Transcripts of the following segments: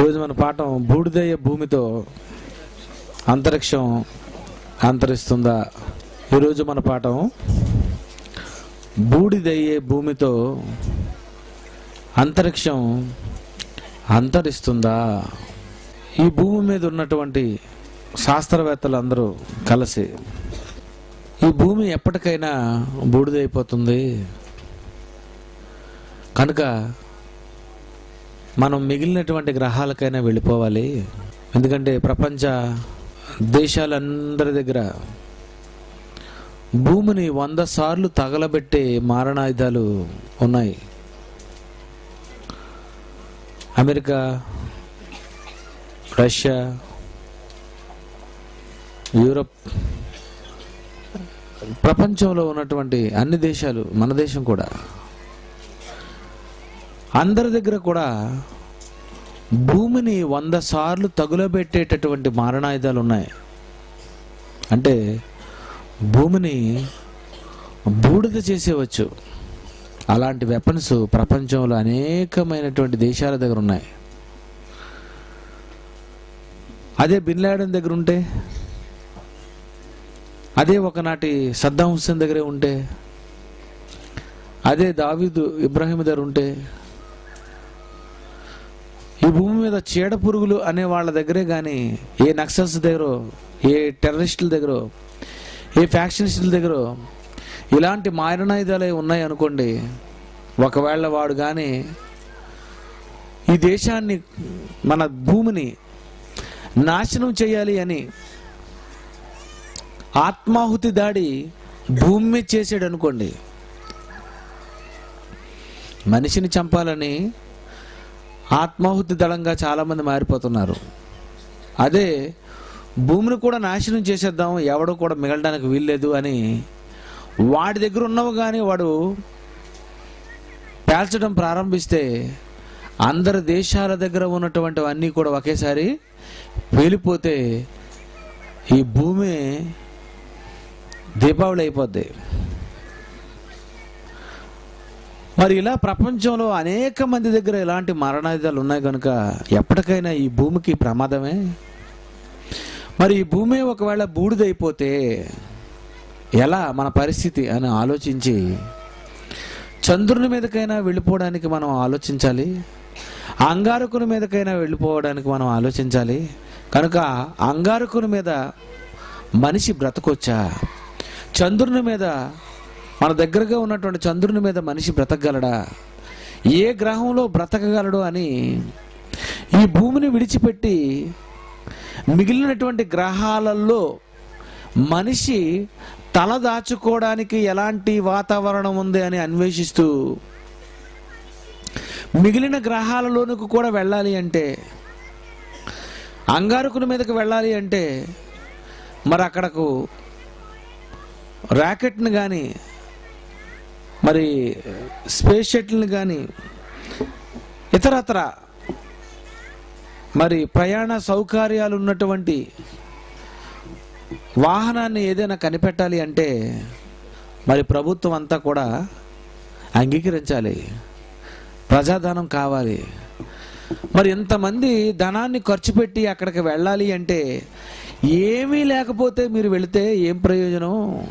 ఈరోజు మన పాఠం బూడిదయ్యే భూమితో అంతరిక్షం అంతరిస్తుందా? ఈరోజు మన పాఠం బూడిదయ్యే భూమితో అంతరిక్షం అంతరిస్తుందా? ఈ భూమి మీద ఉన్నటువంటి శాస్త్రవేత్తలు అందరూ కలిసి ఈ భూమి ఎప్పటికైనా బూడిదైపోతుంది. కనుక మనం మిగిలినటువంటి గ్రహాలకైనా వెళ్ళిపోవాలి. ఎందుకంటే ప్రపంచ దేశాలందరి దగ్గర భూమిని వంద సార్లు తగలబెట్టే మారణాయుధాలు ఉన్నాయి. అమెరికా రష్యా యూరప్ ప్రపంచంలో ఉన్నటువంటి అన్ని దేశాలు మన దేశం కూడా అందరి దగ్గర కూడా భూమిని వంద సార్లు తగులబెట్టేటటువంటి మారణాయుధాలు ఉన్నాయి. అంటే భూమిని బూడిద చేసేవచ్చు. అలాంటి వెపన్స్ ప్రపంచంలో అనేకమైనటువంటి దేశాల దగ్గర ఉన్నాయి. అదే బిన్ లాడెన్ దగ్గర ఉంటే అదే ఒకనాటి సద్దాం హుస్సేన్ దగ్గరే ఉంటే అదే దావీదు ఇబ్రాహీం దగ్గర ఉంటే ఈ భూమి మీద చీడ పురుగులు అనే వాళ్ళ దగ్గరే కానీ ఏ నక్సల్స్ దగ్గర ఏ టెర్రరిస్టుల దగ్గర ఏ ఫ్యాక్షనిస్టుల దగ్గర ఇలాంటి మారణాయుధాలే ఉన్నాయి అనుకోండి. ఒకవేళ వాడు కానీ ఈ దేశాన్ని మన భూమిని నాశనం చేయాలి అని ఆత్మాహుతి దాడి భూమి మీద చేసాడు అనుకోండి. మనిషిని చంపాలని ఆత్మాహుతి దళంగా చాలామంది మారిపోతున్నారు. అదే భూమిని కూడా నాశనం చేసేద్దాం ఎవడు కూడా మిగలడానికి వీల్లేదు అని వాడి దగ్గర ఉన్నవి కానీ వాడు పేల్చడం ప్రారంభిస్తే అందరి దేశాల దగ్గర ఉన్నటువంటివన్నీ కూడా ఒకేసారి పేలిపోతే ఈ భూమి దీపావళి అయిపోద్ది. మరి ఇలా ప్రపంచంలో అనేక మంది దగ్గర ఇలాంటి మరణాయుధాలు ఉన్నాయి కనుక ఎప్పటికైనా ఈ భూమికి ప్రమాదమే? మరి ఈ భూమి ఒకవేళ బూడిదైపోతే ఎలా మన పరిస్థితి అని ఆలోచించి చంద్రుని మీదకైనా వెళ్ళిపోవడానికి మనం ఆలోచించాలి? అంగారకుని మీదకైనా వెళ్ళిపోవడానికి మనం ఆలోచించాలి? కనుక అంగారకుని మీద మనిషి బ్రతకొచ్చా? చంద్రుని మీద మన దగ్గరగా ఉన్నటువంటి చంద్రుని మీద మనిషి బ్రతకగలడా? ఏ గ్రహంలో బ్రతకగలడు అని ఈ భూమిని విడిచిపెట్టి మిగిలినటువంటి గ్రహాలలో మనిషి తల దాచుకోవడానికి ఎలాంటి వాతావరణం ఉంది అని అన్వేషిస్తూ మిగిలిన గ్రహాలలోనికి కూడా వెళ్ళాలి అంటే అంగారకుని మీదకి వెళ్ళాలి అంటే మరి అక్కడకు ర్యాకెట్ని కానీ మరి స్పేస్ షటిల్ని కానీ ఇతరత్ర మరి ప్రయాణ సౌకర్యాలు ఉన్నటువంటి వాహనాన్ని ఏదైనా కనిపెట్టాలి అంటే మరి ప్రభుత్వం అంతా కూడా అంగీకరించాలి. ప్రజాధనం కావాలి. మరి ఇంతమంది ధనాన్ని ఖర్చు పెట్టి అక్కడికి వెళ్ళాలి అంటే ఏమీ లేకపోతే మీరు వెళితే ఏం ప్రయోజనం?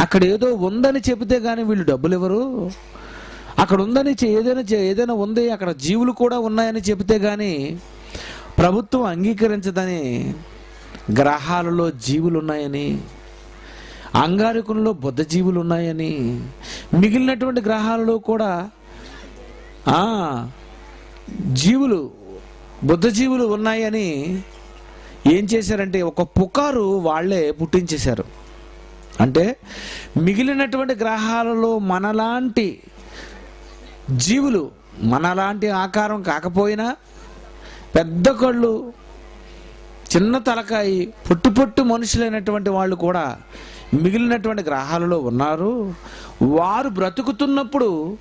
అక్కడ ఏదో ఉందని చెబితే కానీ వీళ్ళు డబ్బులు ఇవ్వరు అక్కడ ఉందని ఏదైనా ఏదైనా ఉంది అక్కడ జీవులు కూడా ఉన్నాయని చెబితే కానీ ప్రభుత్వం అంగీకరించదని గ్రహాలలో జీవులు ఉన్నాయని అంగారకులలో బుద్ధ జీవులు ఉన్నాయని మిగిలినటువంటి గ్రహాలలో కూడా జీవులు బుద్ధ జీవులు ఉన్నాయని ఏం చేశారంటే ఒక పుకారు వాళ్ళే పుట్టించేశారు. అంటే మిగిలినటువంటి గ్రహాలలో మనలాంటి జీవులు మనలాంటి ఆకారం కాకపోయినా పెద్ద కళ్ళు చిన్న తలకాయి పొట్టు పొట్టు మనుషులైనటువంటి వాళ్ళు కూడా మిగిలినటువంటి గ్రహాలలో ఉన్నారు. వారు బ్రతుకుతున్నప్పుడు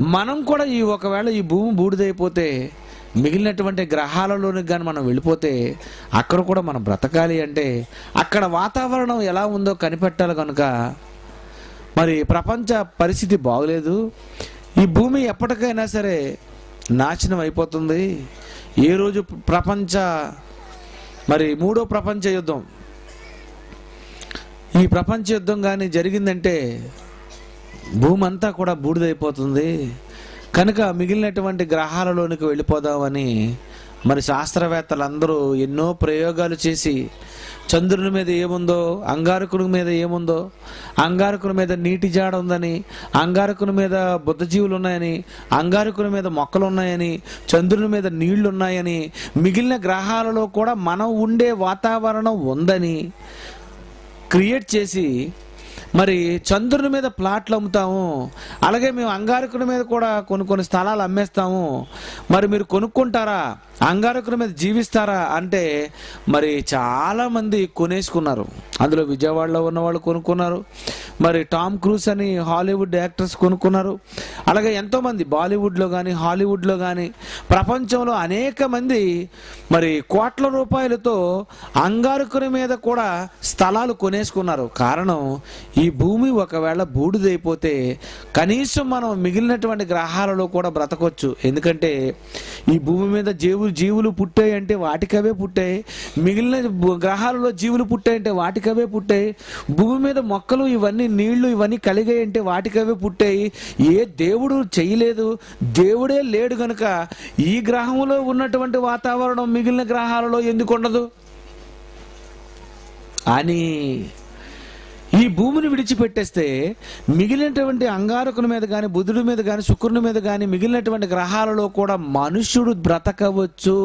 మనం కూడా ఈ ఒకవేళ ఈ భూమి బూడిదైపోతే మిగిలినటువంటి గ్రహాలలోనికి కానీ మనం వెళ్ళిపోతే అక్కడ కూడా మనం బ్రతకాలి అంటే అక్కడ వాతావరణం ఎలా ఉందో కనిపెట్టాలి కనుక మరి ప్రపంచ పరిస్థితి బాగలేదు. ఈ భూమి ఎప్పటికైనా సరే నాశనం అయిపోతుంది. ఏ రోజు ప్రపంచ మరి మూడో ప్రపంచ యుద్ధం. ఈ ప్రపంచ యుద్ధం కానీ జరిగిందంటే భూమంతా కూడా బూడిదైపోతుంది. కనుక మిగిలినటువంటి గ్రహాలలోనికి వెళ్ళిపోదామని మరి శాస్త్రవేత్తలందరూ ఎన్నో ప్రయోగాలు చేసి చంద్రుని మీద ఏముందో అంగారకుని మీద ఏముందో అంగారకుని మీద నీటి జాడ ఉందని అంగారకుని మీద బుద్ధజీవులు ఉన్నాయని అంగారకుని మీద మొక్కలు ఉన్నాయని చంద్రుని మీద నీళ్ళు ఉన్నాయని మిగిలిన గ్రహాలలో కూడా మనం ఉండే వాతావరణం ఉందని క్రియేట్ చేసి మరి చంద్రుని మీద ప్లాట్లు అమ్ముతాము అలాగే మేము అంగారకుని మీద కూడా కొన్ని కొన్ని స్థలాలు అమ్మేస్తాము. మరి మీరు కొనుక్కుంటారా? అంగారకుల మీద జీవిస్తారా అంటే మరి చాలా మంది కొనేసుకున్నారు. అందులో విజయవాడలో ఉన్న వాళ్ళు కొనుక్కున్నారు. మరి టామ్ క్రూస్ అని హాలీవుడ్ యాక్టర్స్ కొనుక్కున్నారు. అలాగే ఎంతోమంది బాలీవుడ్లో కానీ హాలీవుడ్లో కానీ ప్రపంచంలో అనేక మంది మరి కోట్ల రూపాయలతో అంగారకుల మీద కూడా స్థలాలు కొనేసుకున్నారు. కారణం ఈ భూమి ఒకవేళ బూడిదైపోతే కనీసం మనం మిగిలినటువంటి గ్రహాలలో కూడా బ్రతకొచ్చు. ఎందుకంటే ఈ భూమి మీద జీవులు జీవులు పుట్టాయి అంటే వాటికవే పుట్టాయి. మిగిలిన గ్రహాలలో జీవులు పుట్టాయి అంటే వాటికవే పుట్టాయి. భూమి మీద మొక్కలు ఇవన్నీ నీళ్ళు ఇవన్నీ కలిగాయి అంటే వాటికవే పుట్టాయి. ఏ దేవుడు చేయలేదు. దేవుడే లేడు గనుక ఈ గ్రహంలో ఉన్నటువంటి వాతావరణం మిగిలిన గ్రహాలలో ఎందుకు ఉండదు అని ఈ భూమిని విడిచిపెట్టేస్తే మిగిలినటువంటి అంగారకుని మీద కానీ బుధుడి మీద కానీ శుక్రుని మీద కానీ మిగిలినటువంటి గ్రహాలలో కూడా మనుష్యుడు బ్రతకవచ్చు.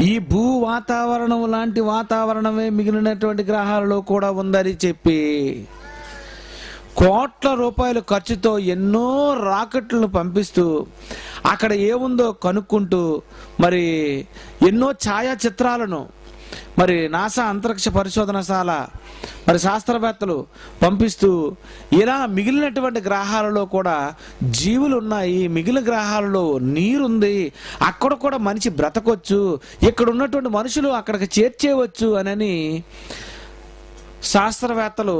ఈ భూ వాతావరణం లాంటి వాతావరణమే మిగిలినటువంటి గ్రహాలలో కూడా ఉందని చెప్పి కోట్ల రూపాయల ఖర్చుతో ఎన్నో రాకెట్లను పంపిస్తూ అక్కడ ఏముందో కనుక్కుంటూ మరి ఎన్నో ఛాయాచిత్రాలను మరి నాసా అంతరిక్ష పరిశోధనశాల మరి శాస్త్రవేత్తలు పంపిస్తూ ఇలా మిగిలినటువంటి గ్రహాలలో కూడా జీవులు ఉన్నాయి మిగిలిన గ్రహాలలో నీరుంది అక్కడ కూడా మనిషి బ్రతకొచ్చు ఇక్కడ ఉన్నటువంటి మనుషులు అక్కడికి చేర్చేయవచ్చు అనని శాస్త్రవేత్తలు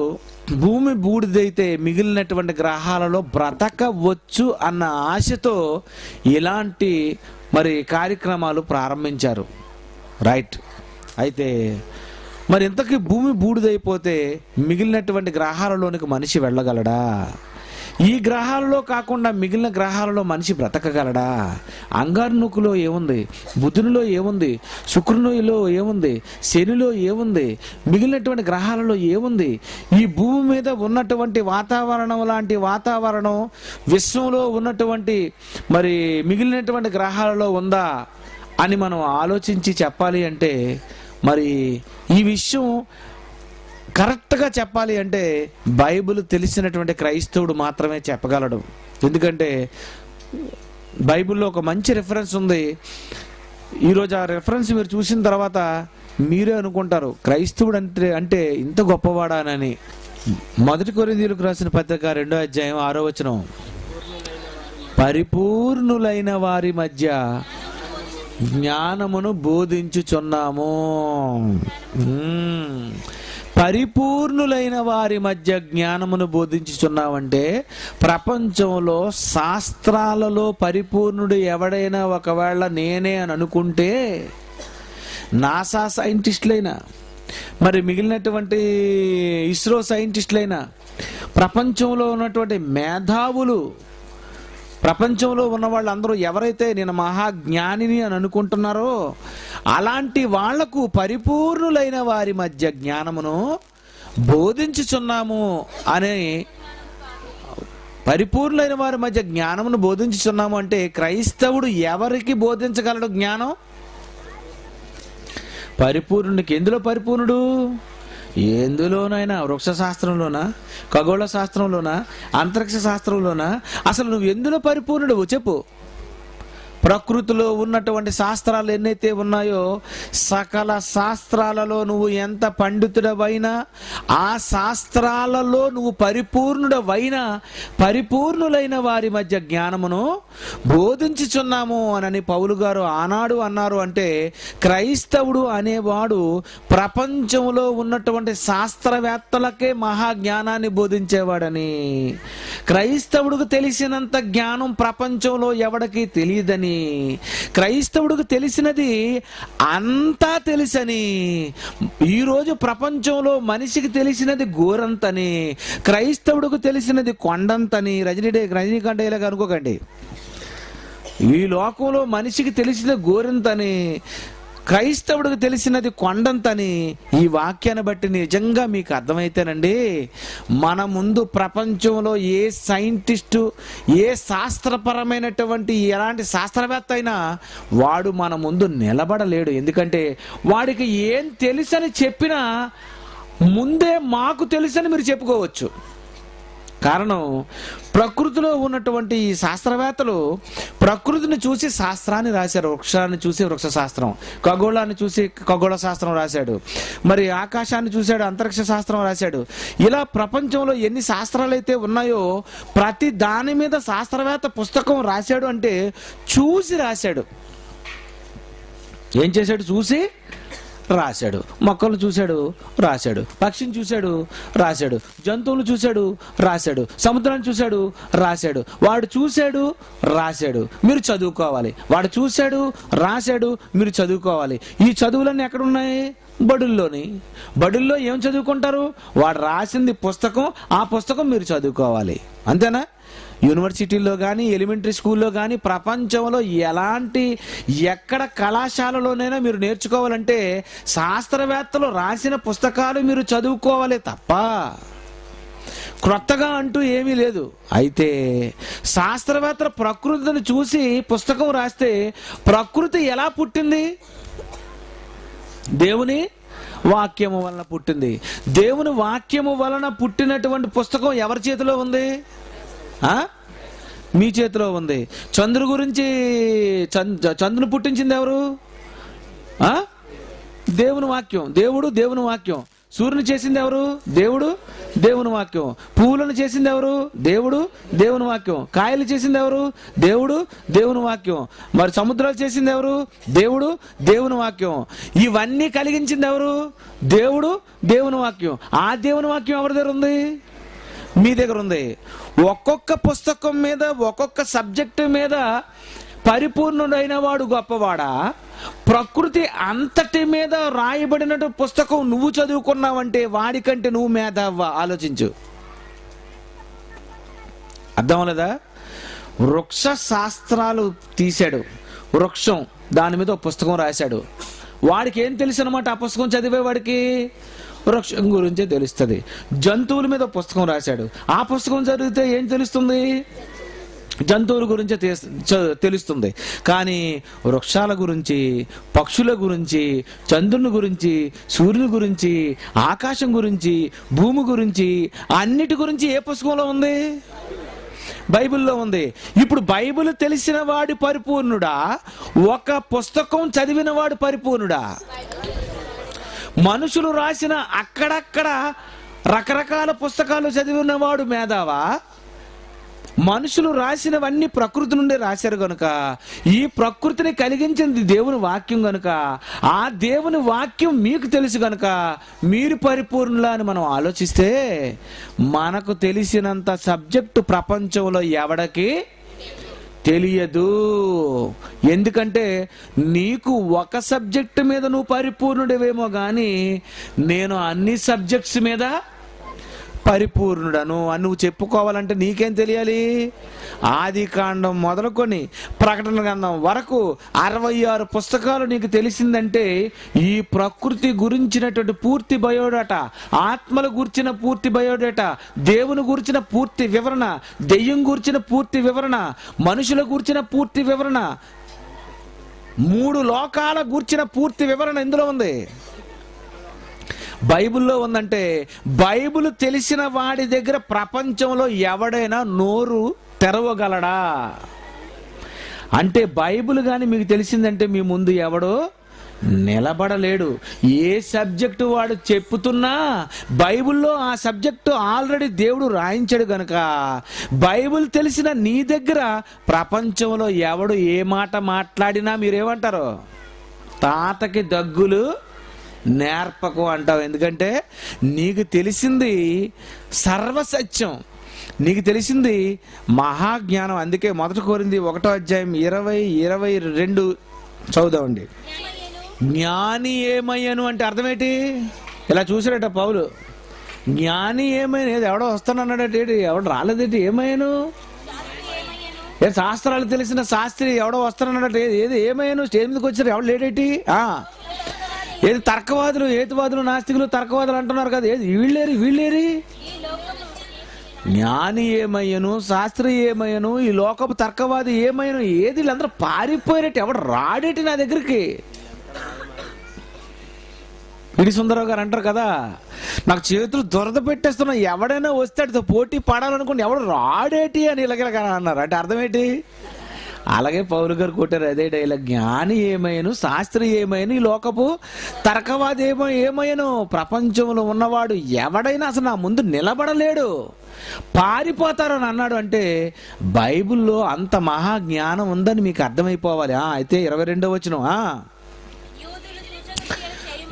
భూమి బూడిదైతే మిగిలినటువంటి గ్రహాలలో బ్రతకవచ్చు అన్న ఆశతో ఇలాంటి మరి కార్యక్రమాలు ప్రారంభించారు. రైట్. అయితే మరి ఇంతకీ భూమి బూడిదైపోతే మిగిలినటువంటి గ్రహాలలోనికి మనిషి వెళ్ళగలడా? ఈ గ్రహాలలో కాకుండా మిగిలిన గ్రహాలలో మనిషి బ్రతకగలడా? అంగార్నుకులో ఏముంది? బుధునిలో ఏముంది? శుక్రునిలో ఏముంది? శనిలో ఏముంది? మిగిలినటువంటి గ్రహాలలో ఏముంది? ఈ భూమి మీద ఉన్నటువంటి వాతావరణం లాంటి వాతావరణం విశ్వంలో ఉన్నటువంటి మరి మిగిలినటువంటి గ్రహాలలో ఉందా అని మనం ఆలోచించి చెప్పాలి అంటే మరి ఈ విషయం కరెక్ట్గా చెప్పాలి అంటే బైబిల్ తెలిసినటువంటి క్రైస్తవుడు మాత్రమే చెప్పగలడు. ఎందుకంటే బైబిల్లో ఒక మంచి రిఫరెన్స్ ఉంది. ఈరోజు ఆ రిఫరెన్స్ మీరు చూసిన తర్వాత మీరే అనుకుంటారు క్రైస్తవుడు అంటే అంటే ఇంత గొప్పవాడానని. మొదటి కొరిందీలకు రాసిన పత్రిక రెండో అధ్యాయం ఆరో వచనం పరిపూర్ణులైన వారి మధ్య జ్ఞానమును బోధించుచున్నాము. పరిపూర్ణులైన వారి మధ్య జ్ఞానమును బోధించుచున్నామంటే ప్రపంచంలో శాస్త్రాలలో పరిపూర్ణుడు ఎవడైనా ఒకవేళ నేనే అని అనుకుంటే నాసా సైంటిస్టులైనా మరి మిగిలినటువంటి ఇస్రో సైంటిస్టులైనా ప్రపంచంలో ఉన్నటువంటి మేధావులు ప్రపంచంలో ఉన్న వాళ్ళందరూ ఎవరైతే నేను మహాజ్ఞానిని అని అనుకుంటున్నారో అలాంటి వాళ్ళకు పరిపూర్ణులైన వారి మధ్య జ్ఞానమును బోధించుచున్నాము అని పరిపూర్ణులైన వారి మధ్య జ్ఞానమును బోధించుచున్నాము అంటే క్రైస్తవుడు ఎవరికి బోధించగలడు జ్ఞానం? పరిపూర్ణునికి ఎందులో పరిపూర్ణుడు? ఎందులోనైనా? వృక్ష శాస్త్రంలోనా ఖగోళ శాస్త్రంలోనా అంతరిక్ష శాస్త్రంలోనా? అసలు నువ్వు ఎందులో పరిపూర్ణుడు చెప్పు. ప్రకృతిలో ఉన్నటువంటి శాస్త్రాలు ఎన్నైతే ఉన్నాయో సకల శాస్త్రాలలో నువ్వు ఎంత పండితుడవైనా ఆ శాస్త్రాలలో నువ్వు పరిపూర్ణుడవైనా పరిపూర్ణులైన వారి మధ్య జ్ఞానమును బోధించుచున్నాము అనని పౌలు గారు ఆనాడు అన్నారు అంటే క్రైస్తవుడు అనేవాడు ప్రపంచంలో ఉన్నటువంటి శాస్త్రవేత్తలకే మహాజ్ఞానాన్ని బోధించేవాడని. క్రైస్తవుడికి తెలిసినంత జ్ఞానం ప్రపంచంలో ఎవడికి తెలియదని క్రైస్తవుడికి తెలిసినది అంతా తెలుసని. ఈరోజు ప్రపంచంలో మనిషికి తెలిసినది గోరంతని క్రైస్తవుడికి తెలిసినది కొండంతని. రజనీ రజనీకాంత్ ఇలాగ అనుకోకండి. ఈ లోకంలో మనిషికి తెలిసిన గోరింతని. క్రైస్తవుడికి తెలిసినది కొండంతని ఈ వాక్యాన్ని బట్టి నిజంగా మీకు అర్థమైతేనండి మన ముందు ప్రపంచంలో ఏ సైంటిస్టు ఏ శాస్త్రపరమైనటువంటి ఎలాంటి శాస్త్రవేత్త అయినా వాడు మన ముందు నిలబడలేడు. ఎందుకంటే వాడికి ఏం తెలుసని చెప్పినా ముందే మాకు తెలుసని మీరు చెప్పుకోవచ్చు. కారణం ప్రకృతిలో ఉన్నటువంటి ఈ శాస్త్రవేత్తలు ప్రకృతిని చూసి శాస్త్రాన్ని రాశారు వృక్షాన్ని చూసి వృక్ష శాస్త్రం ఖగోళాన్ని చూసి ఖగోళ శాస్త్రం రాశాడు మరి ఆకాశాన్ని చూశాడు అంతరిక్ష శాస్త్రం రాశాడు. ఇలా ప్రపంచంలో ఎన్ని శాస్త్రాలు అయితే ఉన్నాయో ప్రతి దాని మీద శాస్త్రవేత్త పుస్తకం రాశాడు అంటే చూసి రాశాడు. ఏం చేశాడు? చూసి రాశాడు. మొక్కలు చూశాడు రాశాడు. పక్షిని చూశాడు రాశాడు. జంతువులు చూశాడు రాశాడు. సముద్రాన్ని చూశాడు రాశాడు. వాడు చూశాడు రాశాడు. మీరు చదువుకోవాలి. వాడు చూశాడు రాశాడు మీరు చదువుకోవాలి. ఈ చదువులన్నీ ఎక్కడ ఉన్నాయి బడుల్లోని. బడుల్లో ఏం చదువుకుంటారు? వాడు రాసింది పుస్తకం ఆ పుస్తకం మీరు చదువుకోవాలి. అంతేనా? యూనివర్సిటీల్లో కానీ ఎలిమెంటరీ స్కూల్లో కానీ ప్రపంచంలో ఎలాంటి ఎక్కడ కళాశాలలోనైనా మీరు నేర్చుకోవాలంటే శాస్త్రవేత్తలు రాసిన పుస్తకాలు మీరు చదువుకోవాలి తప్ప క్రొత్తగా అంటూ ఏమీ లేదు. అయితే శాస్త్రవేత్తల ప్రకృతిని చూసి పుస్తకం రాస్తే ప్రకృతి ఎలా పుట్టింది? దేవుని వాక్యము వలన పుట్టింది. దేవుని వాక్యము వలన పుట్టినటువంటి పుస్తకం ఎవరి చేతిలో ఉంది? మీ చేతిలో ఉంది. చంద్రు గురించి చంద్రుని పుట్టించింది ఎవరు? దేవుని వాక్యం. దేవుడు దేవుని వాక్యం. సూర్యుని చేసింది ఎవరు? దేవుడు దేవుని వాక్యం. పువ్వులను చేసింది ఎవరు? దేవుడు దేవుని వాక్యం. కాయలు చేసింది ఎవరు? దేవుడు దేవుని వాక్యం. మరి సముద్రాలు చేసింది ఎవరు? దేవుడు దేవుని వాక్యం. ఇవన్నీ కలిగించింది ఎవరు? దేవుడు దేవుని వాక్యం. ఆ దేవుని వాక్యం ఎవరి దగ్గర ఉంది? మీ దగ్గర ఉంది. ఒక్కొక్క పుస్తకం మీద ఒక్కొక్క సబ్జెక్టు మీద పరిపూర్ణుడైన వాడు గొప్పవాడా? ప్రకృతి అంతటి మీద రాయబడినట్టు పుస్తకం నువ్వు చదువుకున్నావంటే వాడికంటే నువ్వు మేధావ్వా? ఆలోచించు. అర్థం లేదా వృక్ష శాస్త్రాలు తీశాడు. వృక్షం దాని మీద ఒక పుస్తకం రాశాడు. వాడికి ఏం తెలుసు అనమాట ఆ పుస్తకం చదివే వాడికి వృక్షం గురించే తెలుస్తుంది. జంతువుల మీద పుస్తకం రాశాడు. ఆ పుస్తకం చదివితే ఏం తెలుస్తుంది? జంతువుల గురించి తెలుస్తుంది. కానీ వృక్షాల గురించి పక్షుల గురించి చంద్రుని గురించి సూర్యుని గురించి ఆకాశం గురించి భూమి గురించి అన్నిటి గురించి ఏ పుస్తకంలో ఉంది? బైబిల్లో ఉంది. ఇప్పుడు బైబిల్ తెలిసిన వాడు పరిపూర్ణుడా? ఒక పుస్తకం చదివిన వాడు పరిపూర్ణుడా? మనుషులు రాసిన అక్కడక్కడ రకరకాల పుస్తకాలు చదివినవాడు మేధావా? మనుషులు రాసినవన్నీ ప్రకృతి నుండి రాశారు గనుక ఈ ప్రకృతిని కలిగించింది దేవుని వాక్యం గనుక ఆ దేవుని వాక్యం మీకు తెలుసు గనుక మీరు పరిపూర్ణులా అని మనం ఆలోచిస్తే మనకు తెలిసినంత సబ్జెక్టు ప్రపంచంలో ఎవడకి తెలియదు. ఎందుకంటే నీకు ఒక సబ్జెక్టు మీద నువ్వు పరిపూర్ణుడివేమో కానీ నేను అన్ని సబ్జెక్ట్స్ మీద పరిపూర్ణుడను అని నువ్వు చెప్పుకోవాలంటే నీకేం తెలియాలి? ఆది కాండం మొదలుకొని ప్రకటన గ్రంథం వరకు అరవై ఆరు పుస్తకాలు నీకు తెలిసిందంటే ఈ ప్రకృతి గురించినటువంటి పూర్తి బయోడేటా ఆత్మల గురించిన పూర్తి బయోడేటా దేవుని గురించిన పూర్తి వివరణ దెయ్యం గురించిన పూర్తి వివరణ మనుషుల గురించిన పూర్తి వివరణ మూడు లోకాల గూర్చిన పూర్తి వివరణ ఇందులో ఉంది. బైబిల్లో ఉందంటే బైబిల్ తెలిసిన వాడి దగ్గర ప్రపంచంలో ఎవడైనా నోరు తెరవగలడా? అంటే బైబిల్ కానీ మీకు తెలిసిందంటే మీ ముందు ఎవడో నిలబడలేడు. ఏ సబ్జెక్టు వాడు చెప్పుతున్నా బైబిల్లో ఆ సబ్జెక్టు ఆల్రెడీ దేవుడు రాయించాడు గనుక బైబిల్ తెలిసిన నీ దగ్గర ప్రపంచంలో ఎవడు ఏ మాట మాట్లాడినా మీరేమంటారు? తాతకి దగ్గులు నేర్పకు అంటావు. ఎందుకంటే నీకు తెలిసింది సర్వసత్యం. నీకు తెలిసింది మహాజ్ఞానం. అందుకే మొదట కోరింది ఒకటో అధ్యాయం ఇరవై ఇరవై రెండు చదువుదామండి. జ్ఞాని ఏమయ్యను అంటే అర్థమేటి? ఇలా చూసాడట పౌలు. జ్ఞాని ఏమైనా ఎవడో వస్తానన్నాడట ఏంటి? ఎవడు రాలేదేంటి? ఏమయ్యాను? ఏ శాస్త్రాలు తెలిసిన శాస్త్రి ఎవడో వస్తానన్నాడట? ఏది? ఏది? ఏమయ్యాను? స్టేజ్ మీదకి వచ్చారు. ఎవడు లేడేటి? ఆ. ఏది తర్కవాదులు ఏతువాదులు నాస్తికులు తర్కవాదులు అంటున్నారు కదా? ఏది? వీళ్ళేరి వీళ్ళేరి? జ్ఞాని ఏమయ్యను శాస్త్రి ఏమయ్యను ఈ లోకపు తర్కవాది ఏమయ్యను ఏది? వీళ్ళందరూ పారిపోయినట్టు ఎవడు రాడేటి నా దగ్గరికి? పిడి సుందరరావు గారు అంటారు కదా నాకు చేతులు దొరద పెట్టేస్తున్నా ఎవడైనా వస్తాడు పోటీ పడాలనుకుని ఎవడు రాడేటి అని ఇలాగ అన్నారు అంటే అర్థం ఏంటి? అలాగే పౌరు గారు కొట్టారు అదే డైలాగ్. జ్ఞాని ఏమైను శాస్త్రి ఏమైను ఈ లోకపు తర్కవాదేమో ఏమైను ప్రపంచంలో ఉన్నవాడు ఎవడైనా అసలు నా ముందు నిలబడలేడు. పారిపోతారని అన్నాడు అంటే బైబిల్లో అంత మహా జ్ఞానం ఉందని మీకు అర్థమైపోవాలి. అయితే ఇరవై రెండో వచ్చిన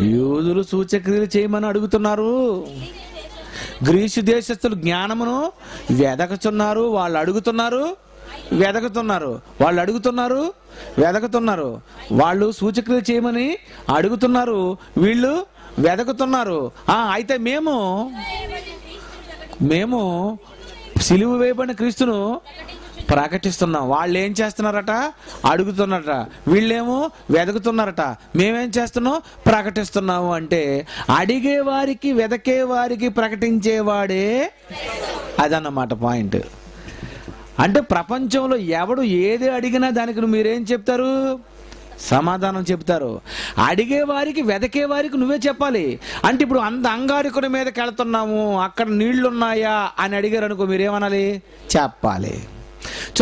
యూదులు సూచక్రియలు చేయమని అడుగుతున్నారు. గ్రీసు దేశస్తులు జ్ఞానమును వెదకుతున్నారు వాళ్ళు అడుగుతున్నారు. వెదకుతున్నారు. వాళ్ళు అడుగుతున్నారు వెదకుతున్నారు. వాళ్ళు సూచక్రియలు చేయమని అడుగుతున్నారు. వీళ్ళు వెదకుతున్నారు. అయితే మేము మేము సిలువు వేయబడిన క్రీస్తును ప్రకటిస్తున్నాం. వాళ్ళు ఏం చేస్తున్నారట? అడుగుతున్నారట. వీళ్ళేమో వెతుకుతున్నారట మేమేం చేస్తున్నాం? ప్రకటిస్తున్నాము అంటే అడిగే వారికి వెదకే వారికి ప్రకటించేవాడే అదన్నమాట పాయింట్. అంటే ప్రపంచంలో ఎవడు ఏది అడిగినా దానికి మీరేం చెప్తారు? సమాధానం చెప్తారు. అడిగే వారికి వెదకే వారికి నువ్వే చెప్పాలి. అంటే ఇప్పుడు అంత అంగారికుని మీదకి వెళ్తున్నాము అక్కడ నీళ్ళున్నాయా అని అడిగారు అనుకో మీరేమనాలి? చెప్పాలి.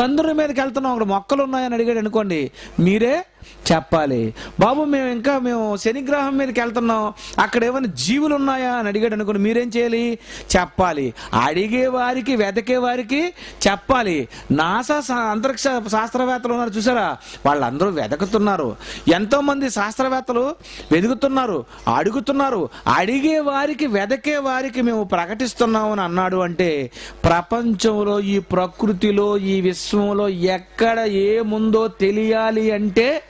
చంద్రుని మీదకి వెళ్తున్నాం అక్కడ మొక్కలు ఉన్నాయని అడిగాడు అనుకోండి మీరే చెప్పాలి. బాబు మేము ఇంకా మేము శనిగ్రహం మీదకి వెళ్తున్నాం. అక్కడ ఏమైనా జీవులు ఉన్నాయా అని అడిగాడు అనుకోండి మీరేం చేయాలి? చెప్పాలి. అడిగే వారికి వెతకే వారికి చెప్పాలి. నాసా సా- అంతరిక్ష శాస్త్రవేత్తలు ఉన్నారు చూసారా? వాళ్ళందరూ వెతుకుతున్నారు ఎంతోమంది శాస్త్రవేత్తలు వెతుకుతున్నారు అడుగుతున్నారు. అడిగే వారికి వెదకే వారికి మేము ప్రకటిస్తున్నాము అని అన్నాడు అంటే ప్రపంచంలో ఈ ప్రకృతిలో ఈ విశ్వంలో ఎక్కడ ఏముందో తెలియాలి అంటే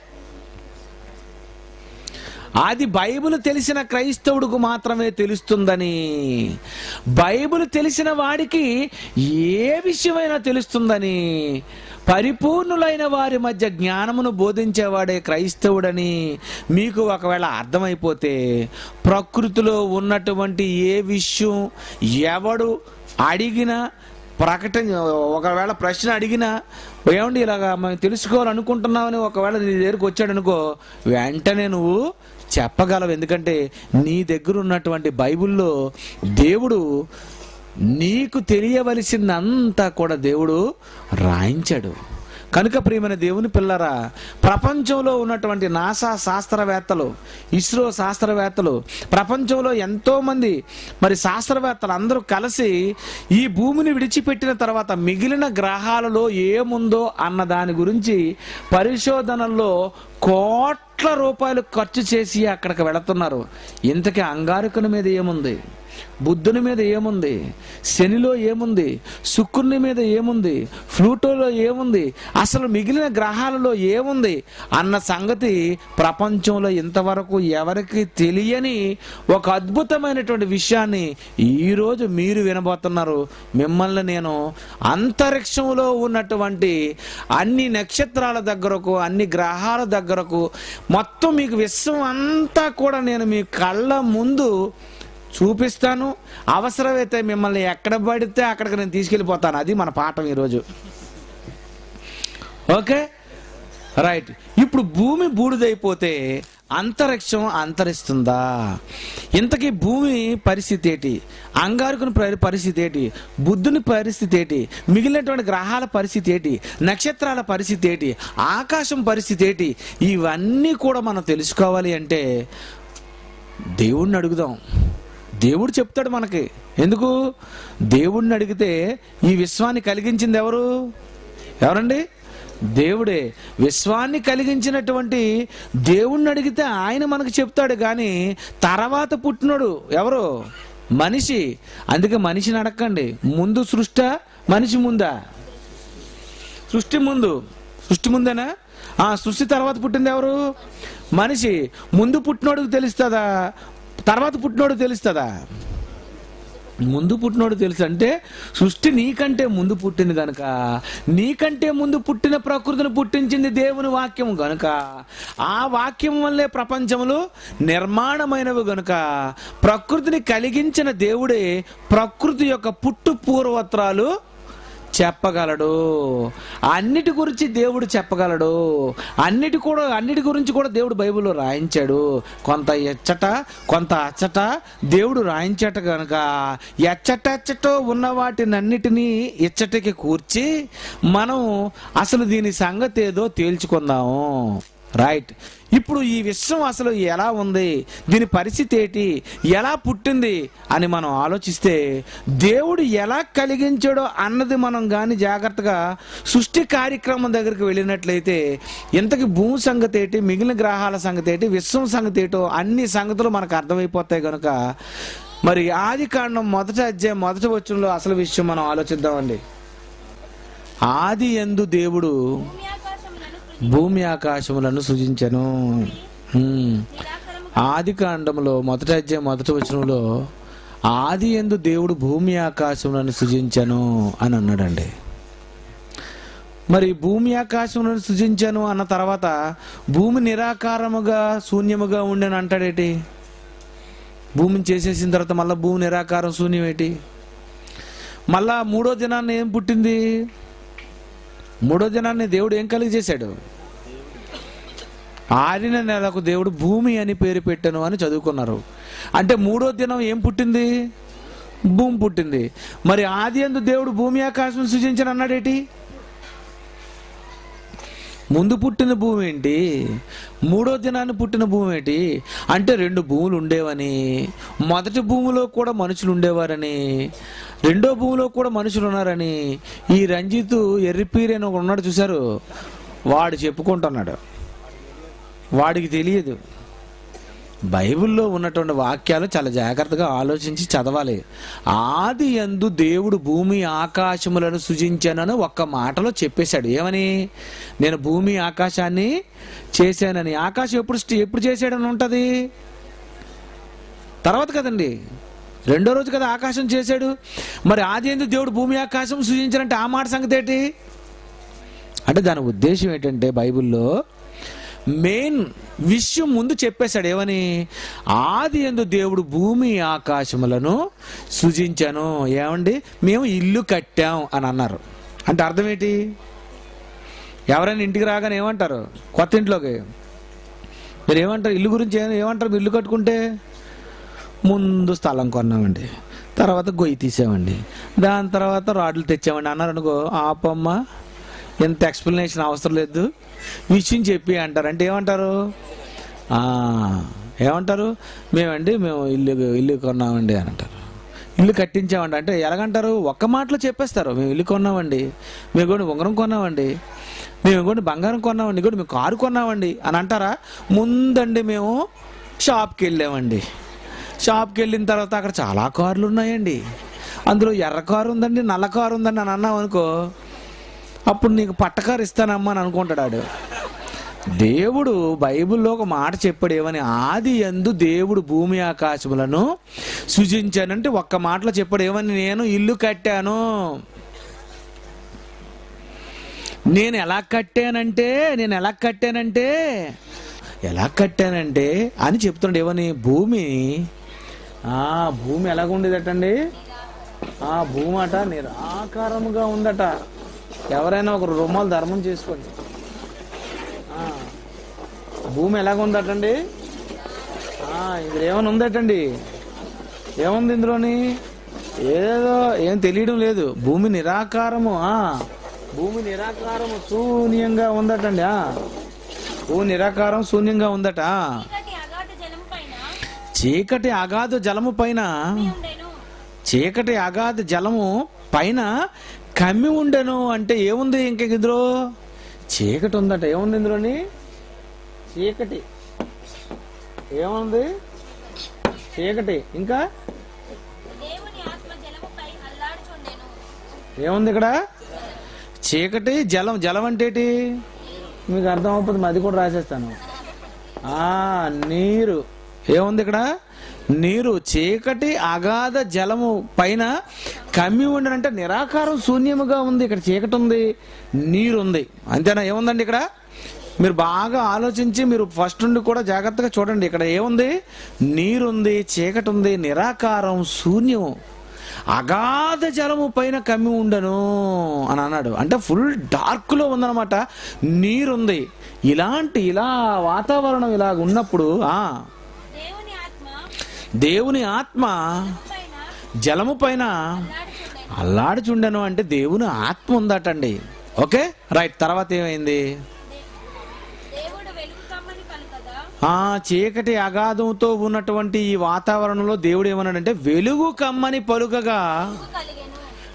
అది బైబిల్ తెలిసిన క్రైస్తవుడికి మాత్రమే తెలుస్తుందని. బైబిల్ తెలిసిన వాడికి ఏ విషయమైనా తెలుస్తుందని. పరిపూర్ణులైన వారి మధ్య జ్ఞానమును బోధించేవాడే క్రైస్తవుడని మీకు ఒకవేళ అర్థమైపోతే ప్రకృతిలో ఉన్నటువంటి ఏ విషయం ఎవడు అడిగినా ప్రకటన ఒకవేళ ప్రశ్న అడిగినా ఏమండి ఇలాగా మనం తెలుసుకోవాలనుకుంటున్నామని ఒకవేళ నీ దగ్గరకు వచ్చాడనుకో వెంటనే నువ్వు చెప్పగలవు. ఎందుకంటే నీ దగ్గర ఉన్నటువంటి బైబిల్లో దేవుడు నీకు తెలియవలసిందంతా కూడా దేవుడు రాయించాడు. కనుక ప్రియమైన దేవుని పిల్లరా ప్రపంచంలో ఉన్నటువంటి నాసా శాస్త్రవేత్తలు ఇస్రో శాస్త్రవేత్తలు ప్రపంచంలో ఎంతోమంది మరి శాస్త్రవేత్తలు అందరూ కలిసి ఈ భూమిని విడిచిపెట్టిన తర్వాత మిగిలిన గ్రహాలలో ఏముందో అన్న దాని గురించి పరిశోధనల్లో కోట్ల రూపాయలు ఖర్చు చేసి అక్కడికి వెళుతున్నారు. ఇంతకీ అంగారకుని మీద ఏముంది? బుద్ధుని మీద ఏముంది? శనిలో ఏముంది? శుక్రుని మీద ఏముంది? ఫ్లూటోలో ఏముంది? అసలు మిగిలిన గ్రహాలలో ఏముంది? అన్న సంగతి ప్రపంచంలో ఇంతవరకు ఎవరికి తెలియని ఒక అద్భుతమైనటువంటి విషయాన్ని ఈరోజు మీరు వినబోతున్నారు. మిమ్మల్ని నేను అంతరిక్షంలో ఉన్నటువంటి అన్ని నక్షత్రాల దగ్గరకు అన్ని గ్రహాల దగ్గరకు మొత్తం మీకు విశ్వం అంతా కూడా నేను మీ కళ్ళ ముందు చూపిస్తాను. అవసరమైతే మిమ్మల్ని ఎక్కడ పడితే అక్కడికి నేను తీసుకెళ్ళిపోతాను. అది మన పాఠం ఈరోజు. ఓకే? రైట్. ఇప్పుడు భూమి బూడిదైపోతే అంతరిక్షం అంతరిస్తుందా? ఇంతకీ భూమి పరిస్థితి ఏంటి? అంగారకుని పరిస్థితి ఏంటి? బుద్ధుని పరిస్థితి ఏంటి? మిగిలినటువంటి గ్రహాల పరిస్థితి ఏంటి? నక్షత్రాల పరిస్థితి ఏంటి? ఆకాశం పరిస్థితి ఏంటి? ఇవన్నీ కూడా మనం తెలుసుకోవాలి అంటే దేవుణ్ణి అడుగుదాం. దేవుడు చెప్తాడు మనకి. ఎందుకు? దేవుణ్ణి అడిగితే ఈ విశ్వాన్ని కలిగించింది ఎవరు? ఎవరండి? దేవుడే. విశ్వాన్ని కలిగించినటువంటి దేవుణ్ణి అడిగితే ఆయన మనకు చెప్తాడు కానీ తర్వాత పుట్టినోడు ఎవరు? మనిషి. అందుకే మనిషిని అడగండి ముందు సృష్ట మనిషి ముందా? సృష్టి ముందు. సృష్టి ముందేనా? ఆ సృష్టి తర్వాత పుట్టింది ఎవరు? మనిషి. ముందు పుట్టినోడికి తెలుస్తుందా? తర్వాత పుట్టినోడు తెలుస్తుందా? ముందు పుట్టినోడు తెలుసు. అంటే సృష్టి నీకంటే ముందు పుట్టింది గనక నీకంటే ముందు పుట్టిన ప్రకృతిని పుట్టించింది దేవుని వాక్యం గనుక ఆ వాక్యం వల్లే ప్రపంచములు నిర్మాణమైనవి గనుక ప్రకృతిని కలిగించిన దేవుడే ప్రకృతి యొక్క పుట్టు పూర్వత్రాలు చెప్పగలడు. అన్నిటి గురించి దేవుడు చెప్పగలడు. అన్నిటి కూడా అన్నిటి గురించి కూడా దేవుడు బైబిల్లో రాయించాడు. కొంత ఎచ్చట కొంత అచ్చట దేవుడు రాయించట ఎచ్చట ఎచ్చటెచ్చటో ఉన్న వాటినన్నిటినీ ఇచ్చటికి కూర్చి మనం అసలు దీని సంగతి ఏదో తేల్చుకుందాము. రైట్. ఇప్పుడు ఈ విశ్వం అసలు ఎలా ఉంది? దీని పరిస్థితి ఏంటి? ఎలా పుట్టింది? అని మనం ఆలోచిస్తే దేవుడు ఎలా కలిగించాడో అన్నది మనం కానీ జాగ్రత్తగా సృష్టి కార్యక్రమం దగ్గరికి వెళ్ళినట్లయితే ఇంతకి భూమి సంగతి ఏంటి? మిగిలిన గ్రహాల సంగతి ఏంటి? విశ్వం సంగతి ఏంటో అన్ని సంగతులు మనకు అర్థమైపోతాయి కనుక మరి ఆది కాండం మొదట అధ్యాయం మొదటి వచ్చంలో అసలు విషయం మనం ఆలోచిద్దామండి. ఆది ఎందు దేవుడు భూమి ఆకాశములను సృజించి సృజించను ఆది కాండంలో మొదటి అధ్యాయం మొదటి వచనంలో ఆది ఎందు దేవుడు భూమి ఆకాశములను సృజించను అని అన్నాడండి. మరి భూమి ఆకాశములను సృజించను అన్న తర్వాత భూమి నిరాకారముగా శూన్యముగా ఉండని అంటాడేటి? భూమిని చేసేసిన తర్వాత మళ్ళీ భూమి నిరాకారం శూన్యం ఏంటి? మళ్ళా మూడో దినాన్ని ఏం పుట్టింది? మూడో దినాన్ని దేవుడు ఏం కలిగి చేశాడు ఆరిన నెలకు దేవుడు భూమి అని పేరు పెట్టను అని చదువుకున్నారు. అంటే మూడో దినం ఏం పుట్టింది? భూమి పుట్టింది. మరి ఆది ఎందు దేవుడు భూమి ఆకాశం సృజించను అన్నాడేటి? ముందు పుట్టిన భూమి ఏంటి? మూడో దినాన్ని పుట్టిన భూమి ఏంటి? అంటే రెండు భూములు ఉండేవని మొదటి భూమిలో కూడా మనుషులు ఉండేవారని రెండో భూమిలో కూడా మనుషులు ఉన్నారని ఈ రంజిత్ ఎర్రిపీరి అని ఉన్నాడు చూశారు? వాడు చెప్పుకుంటున్నాడు. వాడికి తెలియదు. బైబిల్లో ఉన్నటువంటి వాక్యాలు చాలా జాగ్రత్తగా ఆలోచించి చదవాలి. ఆది ఎందు దేవుడు భూమి ఆకాశములను సృజించానని ఒక్క మాటలో చెప్పేశాడు. ఏమని? నేను భూమి ఆకాశాన్ని చేశానని. ఆకాశం ఎప్పుడు ఎప్పుడు చేశాడని ఉంటుంది? తర్వాత కదండి. రెండో రోజు కదా ఆకాశం చేశాడు. మరి ఆది ఎందు దేవుడు భూమి ఆకాశం సృజించారంటే ఆ మాట సంగతి ఏంటి? అంటే దాని ఉద్దేశం ఏంటంటే బైబిల్లో మెయిన్ విషయం ముందు చెప్పేశాడు ఏమని? ఆది ఎందు దేవుడు భూమి ఆకాశములను సృజించాను. ఏమండి? మేము ఇల్లు కట్టాం అని అన్నారు. అంటే అర్థం ఏంటి? ఎవరైనా ఇంటికి రాగానే ఏమంటారు? కొత్త ఇంట్లోకి. మీరు ఏమంటారు? ఇల్లు గురించి ఏమంటారు? మీరు ఇల్లు కట్టుకుంటే ముందు స్థలం కొన్నామండి. తర్వాత గొయ్యి తీసామండి. దాని తర్వాత రాడ్లు తెచ్చామండి. అన్నారు అనుకో ఆపమ్మ ఎంత ఎక్స్ప్లెనేషన్ అవసరం లేదు. విషయం చెప్పి అంటారు. అంటే ఏమంటారు? ఏమంటారు? మేమండి మేము ఇల్లు ఇల్లు కొన్నామండి అని అంటారు. ఇల్లు కట్టించామండి. అంటే ఎలాగంటారు? ఒక్క మాటలో చెప్పేస్తారు. మేము ఇల్లు కొన్నామండి. మేము కూడా ఉంగరం కొన్నామండి. మేము కూడా బంగారం కొన్నామండి. కూడా మేము కారు కొన్నామండి. అని అంటారా? ముందండి మేము షాప్కి వెళ్ళామండి. షాప్కి వెళ్ళిన తర్వాత అక్కడ చాలా కార్లు ఉన్నాయండి. అందులో ఎర్ర కారు ఉందండి నల్ల కారు ఉందండి అని అన్నాం అనుకో అప్పుడు నీకు పట్టకారు ఇస్తానమ్మా అని అనుకుంటాడు ఆడు దేవుడు బైబిల్లో ఒక మాట చెప్పాడు ఏమని? ఆది ఎందు దేవుడు భూమి ఆకాశములను సృజించానంటే ఒక్క మాటలో చెప్పాడు ఏమని? నేను ఇల్లు కట్టాను. నేను ఎలా కట్టానంటే? నేను ఎలా కట్టానంటే? ఎలా కట్టానంటే? అని చెప్తున్నాడు ఏమని? భూమి ఆ భూమి ఎలాగుండేదటండి? ఆ భూమి అట నిరాకారముగా ఉందట. ఎవరైనా ఒక రుమాలు ధర్మం చేసుకోండి. భూమి ఎలాగ ఉందటండి ఆ, ఇందులో ఏమైనా ఉందటండి? ఏముంది ఇందులోని? ఏదో ఏం తెలియడం లేదు. భూమి నిరాకారము భూమి నిరాకారము శూన్యంగా ఉందటండి ఆ. భూమి నిరాకారం శూన్యంగా ఉందట చీకటి అగాధ జలము పైన. చీకటి అగాధ జలము పైన కమ్మి ఉండను అంటే ఏముంది ఇంక ఇందులో? చీకటి ఉందట ఏముంది ఇందులోని? చీకటి. ఏముంది? చీకటి. ఇంకా? ఏముంది ఇక్కడ? చీకటి జలం జలం అంటేటి మీకు అర్థం అవుతుంది అది కూడా రాసేస్తాను. ఆ నీరు. ఏముంది ఇక్కడ? నీరు చీకటి అగాధ జలము పైన కమ్మి ఉండనంటే నిరాకారం శూన్యముగా ఉంది. ఇక్కడ చీకటి ఉంది నీరు ఉంది. అంతేనా? ఏముందండి ఇక్కడ? మీరు బాగా ఆలోచించి మీరు ఫస్ట్ నుండి కూడా జాగ్రత్తగా చూడండి. ఇక్కడ ఏముంది? నీరుంది చీకటి ఉంది నిరాకారం శూన్యం అగాధ జలము పైన కమ్మి ఉండను అని అన్నాడు. అంటే ఫుల్ డార్క్లో ఉందనమాట ఉందన్నమాట. నీరుంది. ఇలాంటి ఇలా వాతావరణం ఇలా ఉన్నప్పుడు ఆ దేవుని ఆత్మ జలము పైన అల్లాడుచుండెను. అంటే దేవుని ఆత్మ ఉందటండి ఓకే రైట్ తర్వాత ఏమైంది ఆ చీకటి అగాధంతో ఉన్నటువంటి ఈ వాతావరణంలో దేవుడు ఏమన్నాడంటే వెలుగు కమ్మని పలుకగా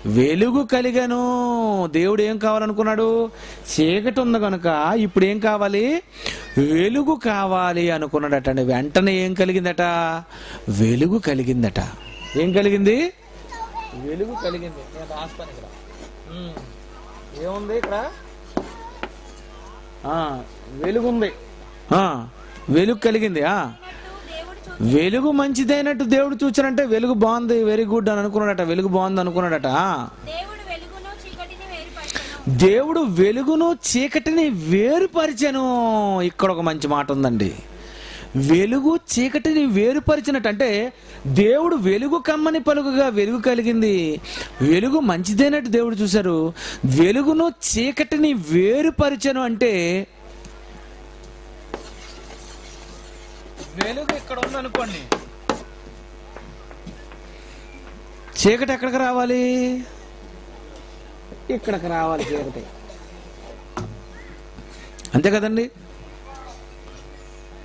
వెలుగు కలిగను. దేవుడు ఏం కావాలనుకున్నాడు? చీకటి ఉంది కనుక ఇప్పుడు ఏం కావాలి? వెలుగు కావాలి అనుకున్నాడట అండి వెంటనే ఏం కలిగిందట? వెలుగు కలిగిందట. ఏం కలిగింది? వెలుగు కలిగింది. నేను రాస్తాను ఇక్కడ. ఏముంది ఇక్కడ? వెలుగు ఉంది వెలుగు కలిగింది ఆ అన్నట్టు దేవుడు చూ వెలుగు మంచిదైనట్టు దేవుడు చూచానంటే వెలుగు బాగుంది వెరీ గుడ్ అని అనుకున్నాడట వెలుగు బాగుంది అనుకున్నాడట. దేవుడు వెలుగును చీకటిని వేరుపరచను. దేవుడు వెలుగును చీకటిని వేరుపరిచెను. ఇక్కడ ఒక మంచి మాట ఉందండి. వెలుగు చీకటిని వేరుపరిచినట్టు అంటే దేవుడు వెలుగు కమ్మని పలుకుగా వెలుగు కలిగింది. వెలుగు మంచిదైనట్టు దేవుడు చూశారు. వెలుగును చీకటిని వేరుపరిచెను అంటే వెలుగు ఇక్కడ ఉందనుకోండి. చీకటి ఎక్కడికి రావాలి? ఇక్కడికి రావాలి చీకటి. అంతే కదండి?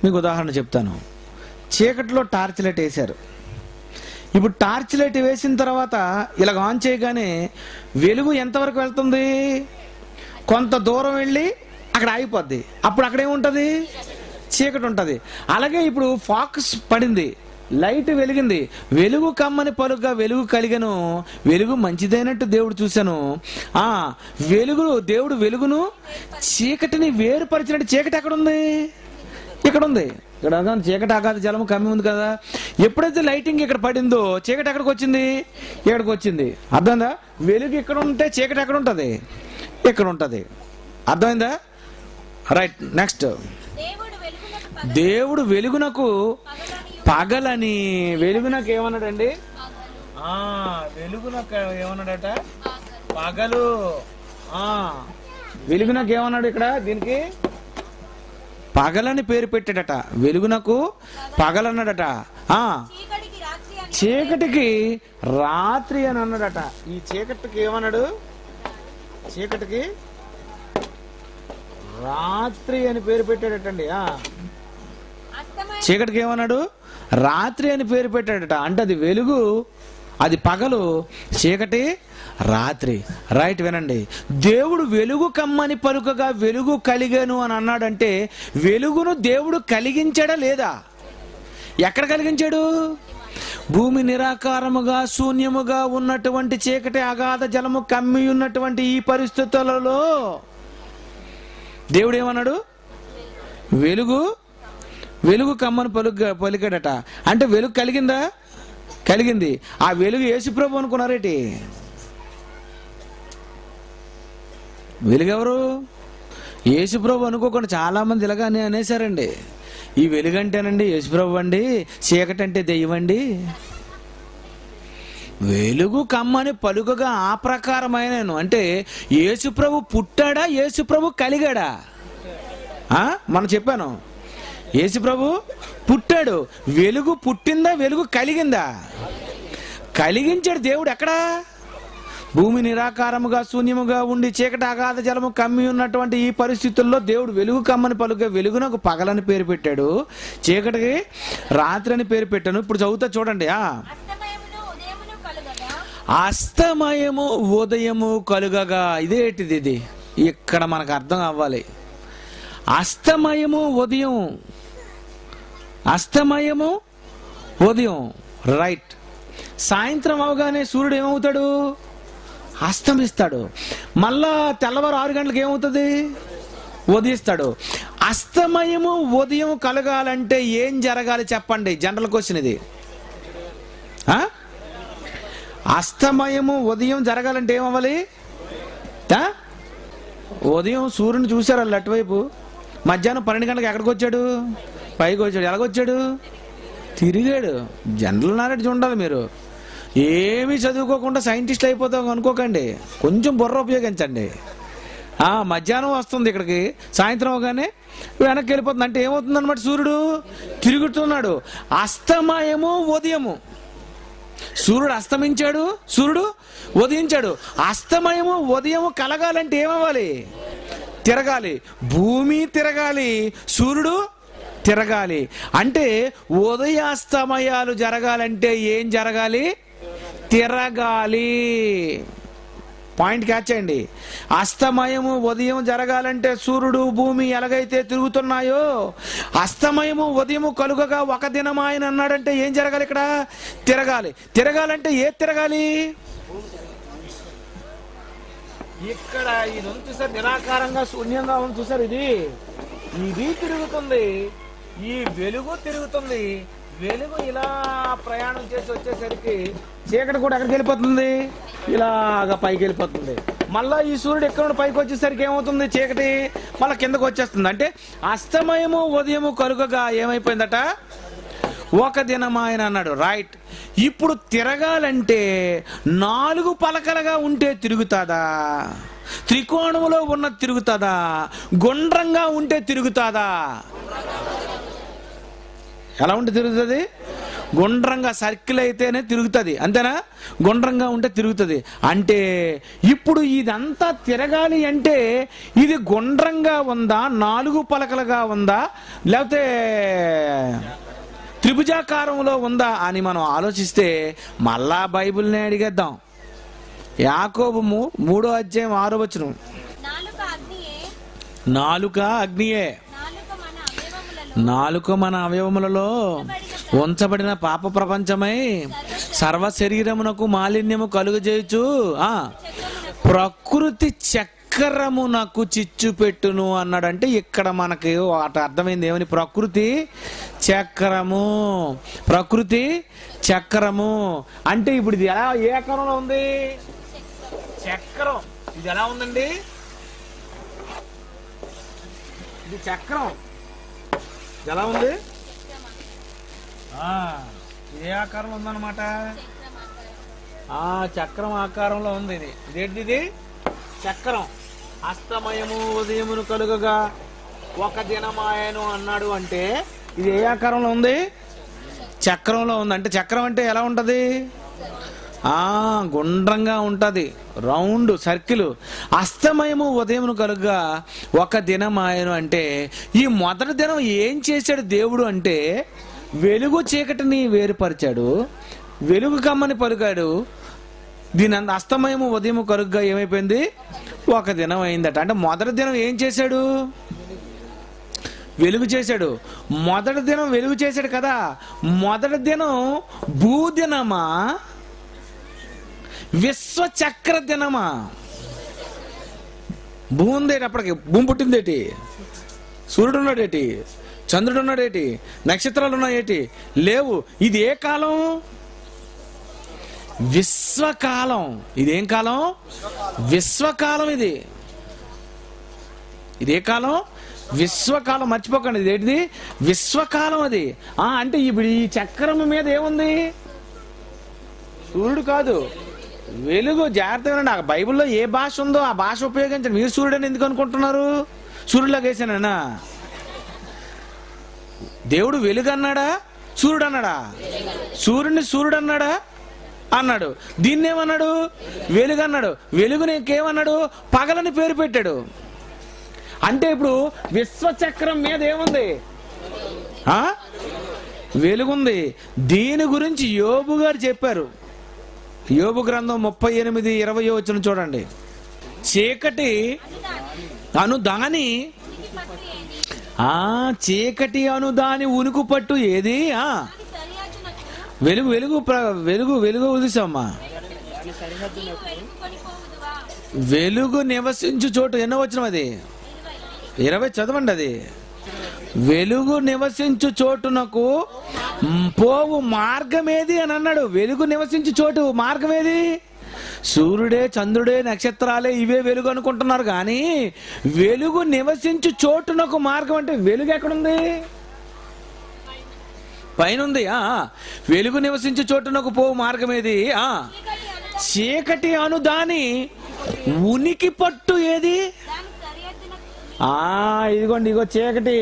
మీకు ఉదాహరణ చెప్తాను. చీకటిలో టార్చ్ లైట్ వేశారు. ఇప్పుడు టార్చ్ లైట్ వేసిన తర్వాత ఇలాగ ఆన్ చేయగానే వెలుగు ఎంతవరకు వెళ్తుంది? కొంత దూరం వెళ్ళి అక్కడ ఆగిపోద్ది. అప్పుడు అక్కడ ఏముంటది? చీకటి ఉంటుంది. అలాగే ఇప్పుడు ఫాక్స్ పడింది. లైట్ వెలిగింది. వెలుగు కమ్మని పలుగ్గా వెలుగు కలిగను. వెలుగు మంచిదైనట్టు దేవుడు చూశాను. ఆ వెలుగు దేవుడు వెలుగును చీకటిని వేరుపరిచినట్టు చీకటి ఎక్కడ ఉంది ఇక్కడ ఉంది ఇక్కడ చీకటి ఆగాది జలము కమ్మి ఉంది కదా. ఎప్పుడైతే లైటింగ్ ఇక్కడ పడిందో చీకటి ఎక్కడికి వచ్చింది? ఇక్కడికి వచ్చింది. అర్థమైందా? వెలుగు ఇక్కడ ఉంటే చీకటి ఎక్కడ ఉంటుంది? ఇక్కడ ఉంటుంది. అర్థమైందా? Right next. దేవుడు వెలుగునకు పగలని. వెలుగునకు ఏమన్నాడండి? వెలుగునకు ఏమన్నాడట? పగలు. వెలుగునకు ఏమన్నాడు ఇక్కడ దీనికి? పగలని పేరు పెట్టాడట. వెలుగునకు పగలన్నాడట ఆ. చీకటికి రాత్రి అని అన్నాడట. ఈ చీకటికి ఏమన్నాడు? చీకటికి రాత్రి అని పేరు పెట్టాడటండి. చీకటికి ఏమన్నాడు? రాత్రి అని పేరు పెట్టాడట. అంటే అది వెలుగు అది పగలు. చీకటి రాత్రి. రైట్ వినండి. దేవుడు వెలుగు కమ్మని పలుకగా వెలుగు కలిగాను అని అన్నాడంటే వెలుగును దేవుడు కలిగించాడా లేదా? ఎక్కడ కలిగించాడు? భూమి నిరాకారముగా శూన్యముగా ఉన్నటువంటి చీకటి అగాధ జలము కమ్మి ఉన్నటువంటి ఈ పరిస్థితులలో దేవుడు ఏమన్నాడు? వెలుగు వెలుగు కమ్మని పలుక పలికాడట. అంటే వెలుగు కలిగిందా? కలిగింది. ఆ వెలుగు యేసుప్రభు అనుకున్నారేటి? వెలుగెవరు? యేసుప్రభు అనుకోకుండా చాలామంది ఇలాగా ఇలాగానే అనేసారండి ఈ వెలుగంటేనండి యేసుప్రభు అండి చీకటి అంటే దెయ్యం అండి వెలుగు కమ్మని పలుకగా ఆ ప్రకారమైనను. అంటే యేసుప్రభు పుట్టాడా? యేసుప్రభు కలిగాడా? మనం చెప్పాను. యేసుప్రభు పుట్టాడు. వెలుగు పుట్టిందా వెలుగు కలిగిందా? కలిగించాడు దేవుడు ఎక్కడా? భూమి నిరాకారముగా శూన్యముగా ఉండి చీకటి అగాధ జలము కమ్మి ఉన్నటువంటి ఈ పరిస్థితుల్లో దేవుడు వెలుగు కమ్మని పలుక వెలుగునకు పగలని పేరు పెట్టాడు. చీకటికి రాత్రి అని పేరు పెట్టాను. ఇప్పుడు చదువుతా చూడండి అస్తమయము ఉదయము కలుగగా. ఇదేటిది ఇది? ఇక్కడ మనకు అర్థం అవ్వాలి. అస్తమయము ఉదయం. అస్తమయము ఉదయం. రైట్ సాయంత్రం అవగానే సూర్యుడు ఏమవుతాడు? అస్తమిస్తాడు. మళ్ళా తెల్లవారు ఆరు గంటలకు ఏమవుతుంది? ఉదయిస్తాడు. అస్తమయము ఉదయం కలగాలంటే ఏం జరగాలి చెప్పండి? జనరల్ క్వశ్చన్ ఇది. అస్తమయము ఉదయం జరగాలంటే ఏమవ్వాలి? ఉదయం సూర్యుని చూశారు వాళ్ళు అటువైపు మధ్యాహ్నం పన్నెండు గంటలకు ఎక్కడికి వచ్చాడు పైకి వచ్చాడు. ఎలాగొచ్చాడు? తిరిగాడు. జనరల్ నాలెడ్జ్ ఉండాలి మీరు. ఏమీ చదువుకోకుండా సైంటిస్ట్ అయిపోతాం అనుకోకండి. కొంచెం బుర్ర ఉపయోగించండి. మధ్యాహ్నం వస్తుంది ఇక్కడికి. సాయంత్రం అవగానే వెనక్కి వెళ్ళిపోతుంది. అంటే ఏమవుతుంది అనమాట సూర్యుడు? తిరుగుతున్నాడు. అస్తమయము ఉదయము. సూర్యుడు అస్తమించాడు. సూర్యుడు ఉదయించాడు. అస్తమయము ఉదయము కలగాలంటే ఏమవ్వాలి? తిరగాలి. భూమి తిరగాలి. సూర్యుడు తిరగాలి. అంటే ఉదయాస్తమయాలు జరగాలంటే ఏం జరగాలి? తిరగాలి. పాయింట్ క్యాచ్ చేయండి. అస్తమయము ఉదయం జరగాలంటే సూర్యుడు భూమి ఎలాగైతే తిరుగుతున్నాయో అస్తమయము ఉదయము కలుగగా ఒక దినం ఆయన అన్నాడంటే ఏం జరగాలి ఇక్కడ? తిరగాలి. తిరగాలంటే ఏ తిరగాలి? ఇక్కడ ఇది ఉంది చూసారు నిరాకారంగా శూన్యంగా ఉంది చూసారు ఇది. ఇది తిరుగుతుంది. ఈ వెలుగు తిరుగుతుంది. వెలుగు ఇలా ప్రయాణం చేసి వచ్చేసరికి చీకటి కూడా ఎక్కడికి వెళ్ళిపోతుంది? ఇలాగా పైకి వెళ్ళిపోతుంది. మళ్ళా ఈ సూర్యుడు ఎక్కడ నుండి పైకి వచ్చేసరికి ఏమవుతుంది? చీకటి మళ్ళా కిందకు వచ్చేస్తుంది. అంటే అస్తమయము ఉదయము కలుగగా ఏమైపోయిందట? ఒక దినం ఆయన అన్నాడు రైట్ ఇప్పుడు తిరగాలంటే నాలుగు పలకలుగా ఉంటే తిరుగుతాదా? త్రికోణంలో ఉన్న తిరుగుతుందా? గుండ్రంగా ఉంటే తిరుగుతుందా? ఎలా ఉంటే తిరుగుతుంది? గుండ్రంగా సర్కిల్ అయితేనే తిరుగుతుంది అంతేనా? గుండ్రంగా ఉంటే తిరుగుతుంది. అంటే ఇప్పుడు ఇదంతా తిరగాలి అంటే ఇది గుండ్రంగా ఉందా నాలుగు పలకలుగా ఉందా లేకపోతే త్రిభుజాకారంలో ఉందా అని మనం ఆలోచిస్తే మళ్ళా బైబిల్నే అడిగేద్దాం. యాకోబు మూ- మూడో అధ్యాయం ఆరో వచనం. నాలుక అగ్నియే. నాలుక మన అవయవములలో. ఉంచబడిన పాప ప్రపంచమై సర్వ శరీరమునకు మాలిన్యము కలుగజేయచ్చు ఆ ప్రకృతి చక్రమునకు చిచ్చు పెట్టును అన్నాడంటే ఇక్కడ మనకి వాటి అర్థమైంది ఏమని? ప్రకృతి చక్రము. ప్రకృతి చక్రము. అంటే ఇప్పుడు ఇది ఎలా ఏ ఆకారంలో ఉంది? చక్రం. ఇది ఎలా ఉందండి? ఇది చక్రం. ఇది ఎలా ఉంది? ఆ, ఏ ఆకారంలో ఉందన్నమాట? ఆ చక్రం ఆకారంలో ఉంది ఇది. ఇదేంటి ఇది? చక్రం. అస్తమయము ఉదయమును కలుగగా ఒక దినమాయను అన్నాడు అంటే ఇది ఏ ఆకారంలో ఉంది? చక్రంలో ఉంది. అంటే చక్రం అంటే ఎలా ఉంటది? గుండ్రంగా ఉంటుంది. Round circle. అస్తమయము ఉదయమును కలుగా ఒక దినం ఆయన అంటే ఈ మొదటి దినం ఏం చేశాడు దేవుడు అంటే వెలుగు చీకటిని వేరుపరిచాడు వెలుగు కమ్మని పలికాడు. దీని అంత అస్తమయము ఉదయం కరుగ్గా ఏమైపోయింది? ఒక దినం అయిందట. అంటే మొదటి దినం ఏం చేశాడు? వెలుగు చేశాడు. మొదటి దినం వెలుగు చేశాడు కదా. మొదటి దినం భూదినమా? విశ్వచక్ర దినమా భూమి ఉందేటి అప్పటికి? భూమి పుట్టిందేటి సూర్యుడు ఉన్నాడేటి చంద్రుడు ఉన్నాడేటి నక్షత్రాలు ఉన్నాయేటి లేవు. ఇది ఏ కాలం? విశ్వకాలం. ఇదేం కాలం? విశ్వకాలం ఇది. ఇదే కాలం? విశ్వకాలం. మర్చిపోకండి. ఇది ఏంటిది? విశ్వకాలం అది. ఆ అంటే ఇప్పుడు ఈ చక్రం మీద ఏముంది? సూర్యుడు కాదు. వెలుగు జాగ్రత్తగా నాకు బైబిల్లో ఏ భాష ఉందో ఆ భాష ఉపయోగించండి. మీరు సూర్యుడని ఎందుకు అనుకుంటున్నారు? సూర్యుడిలాగా వేసానన్నా. దేవుడు వెలుగు అన్నాడా సూర్యుడు అన్నాడా సూర్యుడిని సూర్యుడు అన్నాడా. అన్నాడు దీన్ని ఏమన్నాడు వెలుగు అన్నాడు వెలుగుని ఇంకేమన్నాడు? పగలని పేరు పెట్టాడు. అంటే ఇప్పుడు విశ్వచక్రం మీద ఏముంది? వెలుగుంది. దీని గురించి యోబు గారు చెప్పారు. యోబు గ్రంథం ముప్పై ఎనిమిది ఇరవై వచ్చిన చూడండి. చీకటి అనుదాని. ఆ చీకటి అనుదాని ఉనుకు పట్టు ఏది? ఆ. వెలుగు వెలుగు ప్ర- వెలుగు వెలుగు ఉదిసమ్మా. వెలుగు నివసించు చోటు. ఎన్నో వచ్చిన అది? ఇరవై చదవండి అది. వెలుగు నివసించు చోటునకు పోవు మార్గమేది అని అన్నాడు. వెలుగు నివసించు చోటు మార్గమేది? సూర్యుడే చంద్రుడే నక్షత్రాలే ఇవే వెలుగు అనుకుంటున్నారు కానీ వెలుగు నివసించు చోటునకు మార్గం అంటే వెలుగు ఎక్కడుంది? పైన ఉంది ఆ. వెలుగు నివసించు చోటునకు పోవు మార్గం ఏది ఆ. చీకటి అను దాని ఉనికి పట్టు ఏది? ఆ ఇదిగోండి ఇగో చీకటి.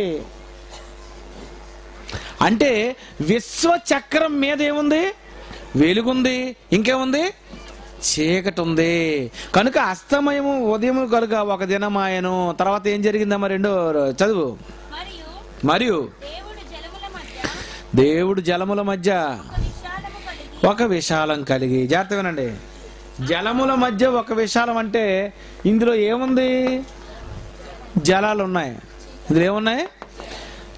అంటే విశ్వ చక్రం మీద ఏముంది? వెలుగుంది. ఇంకేముంది? చీకటి ఉంది. కనుక అస్తమయము ఉదయం కనుక ఒక దినమాయను తర్వాత ఏం జరిగిందమ్మా రెండో చదువు? మరియు దేవుడు జలముల మధ్య ఒక ఒక విశాలం కలిగి. జాగ్రత్త వినండి. జలముల మధ్య ఒక విశాలం అంటే ఇందులో ఏముంది? జలాలు ఉన్నాయి ఇందులో ఏమున్నాయి?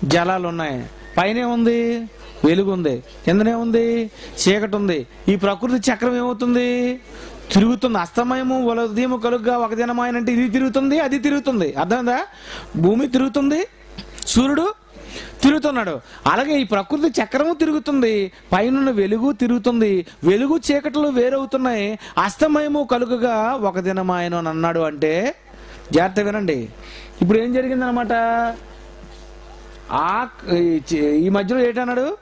జలాలు ఉన్నాయి పైనే ఉంది వెలుగు ఉంది కిందనే ఉంది చీకటి ఉంది ఈ ప్రకృతి చక్రం ఏమవుతుంది? తిరుగుతుంది. అస్తమయము ఉదయం కలుగ్గా ఒక దినమాయనంటే ఇది తిరుగుతుంది అది తిరుగుతుంది. అర్థమైందా? భూమి తిరుగుతుంది సూర్యుడు తిరుగుతున్నాడు. అలాగే ఈ ప్రకృతి చక్రము తిరుగుతుంది పైన వెలుగు తిరుగుతుంది. వెలుగు చీకట్లు వేరవుతున్నాయి. అస్తమయము కలుగుగా ఒక దినమాయను అని అన్నాడు అంటే జాగ్రత్త వినండి. ఇప్పుడు ఏం జరిగిందనమాట ఆ ఈ మధ్యలో ఏంటన్నాడు?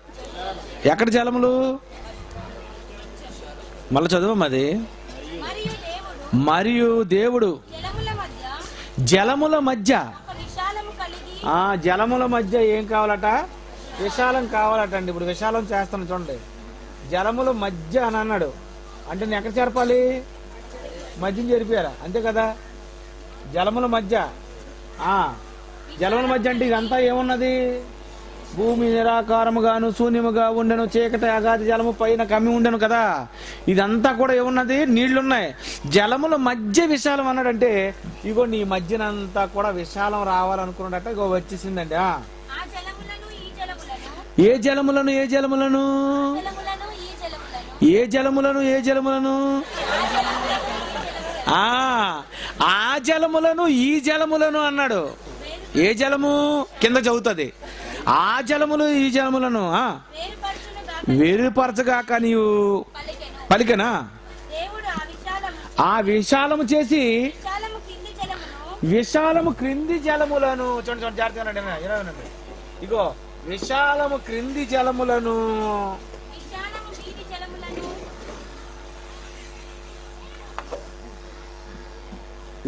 ఎక్కడ జలములు మళ్ళీ చదువు అది మరియు దేవుడు. జలముల మధ్య. ఆ జలముల మధ్య ఏం కావాలట? విశాలం కావాలట అండి. ఇప్పుడు విశాలం చేస్తాను చూడండి. జలముల మధ్య అని అన్నాడు. అంటే నేను ఎక్కడ చేరపాలి? మధ్యని చేరిపోయారా? అంతే కదా? జలముల మధ్య. ఆ జలముల మధ్య అంటే ఇదంతా ఏమున్నది? భూమి నిరాకారముగాను శూన్యముగా ఉండెను చీకటి అగాధి జలము పైన కమ్మి ఉండెను కదా? ఇదంతా కూడా ఏమున్నది? నీళ్ళున్నాయి. జలముల మధ్య విశాలం అన్నాడంటే ఇగో నీ మధ్యనంతా కూడా విశాలం రావాలనుకున్నాడట ఇగో వచ్చేసిందండి ఏ జలములను ఏ జలములను? ఏ జలములను ఏ జలములను. ఆ ఆ జలములను ఈ జలములను అన్నాడు. ఏ జలము కింద చదువుతుంది? ఆ జలములు ఈ జలములను వేరుపరచగాక నీవు పలికనా? ఆ విశాలము చేసి విశాలము క్రింది జలములను చూడండి చూడండి జాగ్రత్తగా ఇగో విశాలము క్రింది జలములను జలములను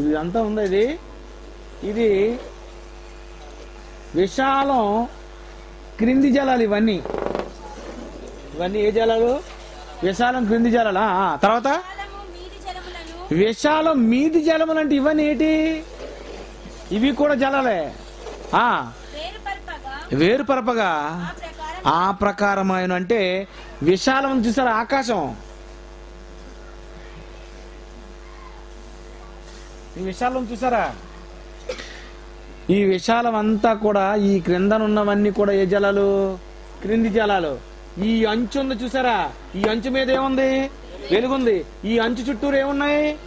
ఇది అంతా ఉంది ఇది? ఇది విశాలం క్రింది జలాలు ఇవన్నీ. ఇవన్నీ ఏ జలాలు? విశాలం క్రింది జలాలా. తర్వాత? మీది విశాలం మీది జలములు అంటే ఇవన్నీ ఏంటి? ఇవి కూడా జలాలే. ఆ. వేరుపరపగా ఆ ఆ ప్రకారమైన అంటే విశాలం చూసారా ఆకాశం? ఈ విశాలం చూసారా? ఈ విశాలమంతా కూడా ఈ క్రిందనున్నవన్నీ కూడా ఏ జలాలు? క్రింది జలాలు. ఈ అంచు ఉంది చూసారా? ఈ అంచు మీద ఏముంది? వెలుగుంది. ఈ అంచు చుట్టూరు ఏమున్నాయి?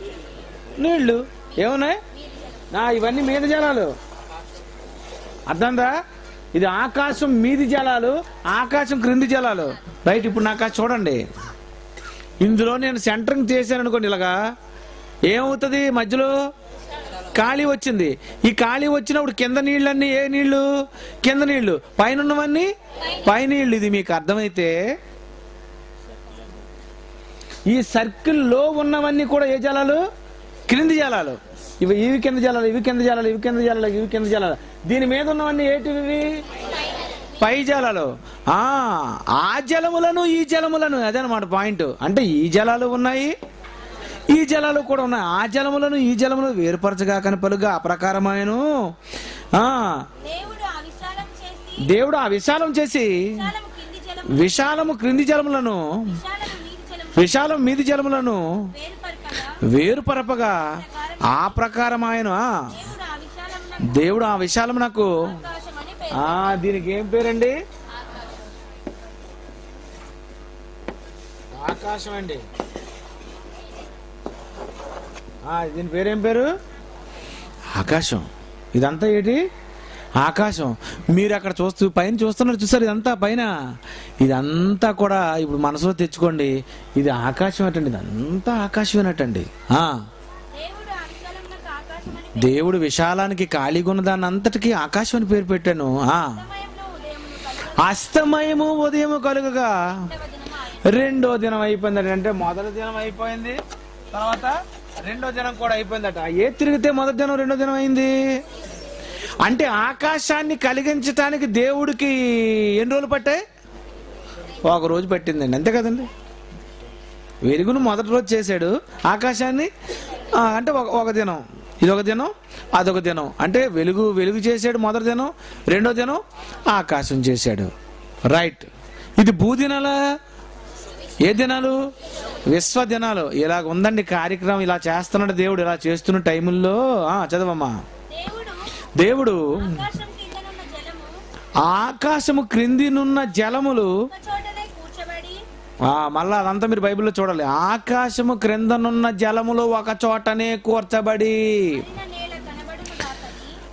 నీళ్ళు. ఏమున్నాయి? నా ఇవన్నీ మీద జలాలు. అర్థందా? ఇది ఆకాశం మీది జలాలు ఆకాశం క్రింది జలాలు. రైట్ ఇప్పుడు నాకు చూడండి. ఇందులో నేను సెంటరింగ్ చేశాను అనుకోండి ఇలాగా. ఏమవుతుంది మధ్యలో? ఖాళీ వచ్చింది. ఈ ఖాళీ వచ్చినప్పుడు కింద నీళ్ళన్నీ ఏ నీళ్ళు కింద నీళ్ళు పైన ఉన్నవన్నీ పై నీళ్ళు ఇది మీకు అర్థమైతే ఈ సర్కిల్లో ఉన్నవన్నీ కూడా ఏ జలాలు? క్రింది జలాలు. ఇవి ఇవి కింద జలాలు ఇవి కింద జలాలు ఇవి కింద జలాలు ఇవి కింద జలాలు. దీని మీద ఉన్నవన్నీ ఏటివి పై జలాలు. ఆ ఆ జలములను ఈ జలములను. అదనమాట పాయింట్. అంటే ఈ జలాలు ఉన్నాయి ఈ జలాలు కూడా ఉన్నాయి. ఆ జలములను ఈ జలములు వేరుపరచగా కనపలుగా. అప్రకారమాయను ఆ దేవుడు ఆ విశాలం చేసి దేవుడు ఆ విశాలం చేసి విశాలము క్రింది జలములను విశాలం మీది జలములను వేరుపరపగా. ఆ ప్రకారం ఆయన దేవుడు ఆ విశాలమున దేవుడు ఆ దీనికి ఏం పేరండి? ఆకాశం అండి. దీని పేరేం పేరు? ఆకాశం. ఇదంతా ఏంటి? ఆకాశం. మీరు అక్కడ చూస్తూ పైన చూస్తున్నారు చూసారు ఇదంతా పైన. ఇదంతా కూడా ఇప్పుడు మనసులో తెచ్చుకోండి. ఇది ఆకాశం అటండి ఇదంతా ఆకాశమేనటండి ఆ, దేవుడు విశాలానికి ఖాళీగా ఉన్న దాన్ని అంతటికి ఆకాశం అని పేరు పెట్టాను. అస్తమయము ఉదయము కలుగగా. రెండో దినం అయిపోయిందట అంటే మొదటి దినం అయిపోయింది. తర్వాత? రెండో దినం కూడా అయిపోయిందట. ఏ తిరిగితే మొదటి జనం రెండో దినం అయింది? అంటే ఆకాశాన్ని కలిగించటానికి దేవుడికి ఎన్ని రోజులు పట్టాయి? ఒక రోజు పట్టిందండి. అంతే కదండి. వెలుగును మొదటి రోజు చేశాడు. ఆకాశాన్ని అంటే ఒక ఒక దినం. ఇదొక దినం అదొక దినం. అంటే వెలుగు వెలుగు చేశాడు మొదటి దినం రెండో దినం ఆకాశం చేశాడు. రైట్. ఇది భూదినలా ఏ దినాలు? విశ్వ దినాలు ఇలాగ ఉందండి కార్యక్రమం. ఇలా చేస్తున్నాడు దేవుడు. ఇలా చేస్తున్న టైముల్లో ఆ, చదవమ్మా. దేవుడు ఆకాశము క్రిందినున్న జలములు మళ్ళా అదంతా మీరు బైబిల్లో చూడాలి. ఆకాశము క్రిందనున్న జలములు ఒక చోటనే కూర్చబడి.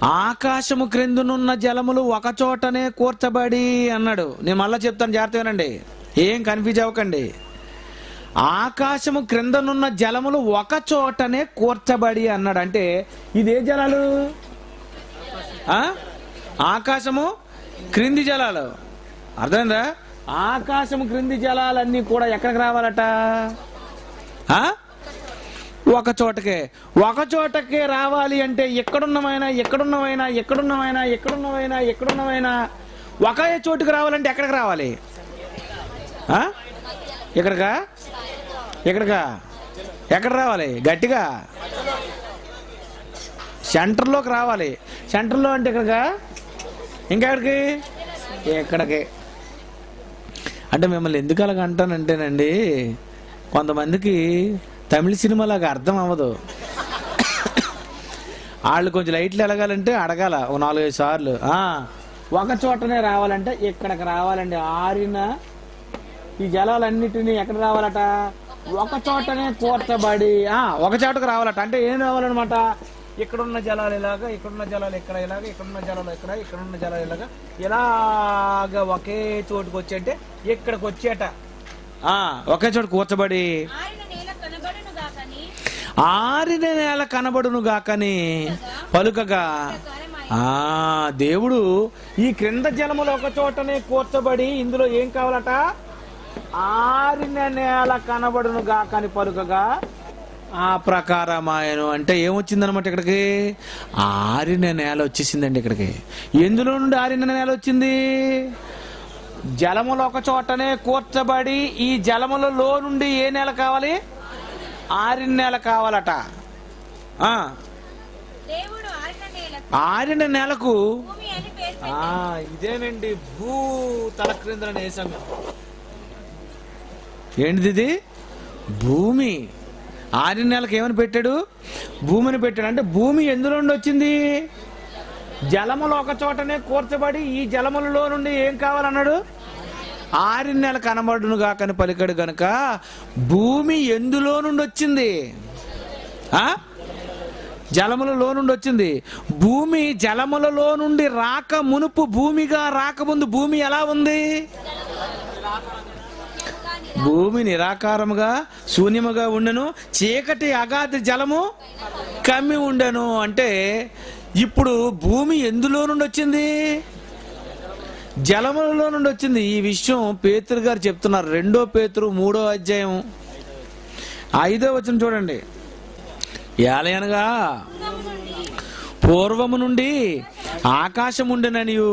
ఆకాశము క్రిందనున్న జలములు ఒక చోటనే కూర్చబడి అన్నాడు. నేను మళ్ళా చెప్తాను. జాగ్రత్త వినండి. ఏం కన్ఫ్యూజ్ అవ్వకండి. ఆకాశము క్రిందనున్న జలములు ఒక చోటనే కూర్చబడి అన్నాడు. అంటే ఇదే జలాలు? ఆకాశము క్రింది జలాలు. అర్థమైందా? ఆకాశము క్రింది జలాలన్నీ కూడా ఎక్కడికి రావాలట? ఒక చోటకే. ఒక చోటకే రావాలి అంటే ఎక్కడున్నమైనా ఎక్కడున్నమైనా ఎక్కడున్నమైనా ఎక్కడున్నమైనా ఎక్కడున్నమైనా ఒకే చోటుకు రావాలంటే ఎక్కడికి రావాలి? ఆ? ఎక్కడికా? ఎక్కడికా? ఎక్కడ రావాలి? గట్టిగా? సెంటర్లోకి రావాలి. సెంటర్లో అంటే ఇక్కడికా ఇంకెక్కడికి ఎక్కడికి? అంటే మిమ్మల్ని ఎందుకు అలాగ అంటానంటేనండి కొంతమందికి తమిళ సినిమాలాగా అర్థం అవ్వదు. వాళ్ళు కొంచెం లైట్లు ఎలగాలంటే అడగాల ఓ నాలుగైదు సార్లు. ఒక చోటనే రావాలంటే ఇక్కడికి రావాలండి. ఆరిన ఈ జలాలన్నిటినీ ఎక్కడ రావాలట? ఒక చోటనే కూర్చబడి ఆ, ఒక చోటకు రావాలట. అంటే ఏం రావాలన్నమాట? ఇక్కడున్న జలాలు ఇలాగా ఇక్కడున్న జలాలు ఇక్కడ ఇలాగా ఇక్కడున్న జలాలు ఇక్కడ ఇక్కడున్న జలాలు ఇలాగా. ఇలాగ ఒకే చోటుకు వచ్చేటే ఇక్కడికి వచ్చేట. ఆ, ఒకే చోట కూర్చబడి. ఆరిన నేల కనబడును గాకని పలుకగా. ఆ దేవుడు ఈ క్రింద జలములు ఒక చోటనే కూర్చబడి ఇందులో ఏం కావాలట? ఆరిన నేల కనబడును గాకని పలుకగా? ఆ ప్రకారం ఆయన అంటే ఏమొచ్చిందనమాట ఇక్కడికి? ఆరిన నేల వచ్చేసిందండి ఇక్కడికి. ఎందులో నుండి ఆరిన నేల వచ్చింది? జలములు ఒక చోటనే కూర్చబడి ఈ జలములలో నుండి ఏ నేల కావాలి? ఆరిన నేల కావాలట. ఆ. దేవుడు ఆరిన నేల ఆరిన నెలకు భూమి అని పేరు ఆ ఇదేనండి భూ తల క్రిందల నేసం ఏంటిది ఇది భూమి. ఆరు నెలలకు ఏమని పెట్టాడు? భూమిని పెట్టాడు. అంటే భూమి ఎందులో నుండి వచ్చింది? జలములు ఒక చోటనే కూర్చబడి ఈ జలములలో నుండి ఏం కావాలన్నాడు? ఆరు నెల కనబడును కాకని పలికాడు గనక భూమి ఎందులో నుండి వచ్చింది? ఆ? జలములలో నుండి వచ్చింది. భూమి జలములలో నుండి రాక మునుపు భూమిగా రాకముందు భూమి ఎలా ఉంది? భూమి నిరాకారముగా శూన్యముగా ఉండెను చీకటి అగాధి జలము కమ్మి ఉండెను. అంటే ఇప్పుడు భూమి ఎందులో నుండి వచ్చింది? జలములలో నుండి వచ్చింది. ఈ విషయం పేతురు గారు చెప్తున్నారు. రెండో పేతురు మూడో అధ్యాయం. ఐదో వచ్చిన చూడండి. ఏలయనగా పూర్వము నుండి ఆకాశం ఉండెననియు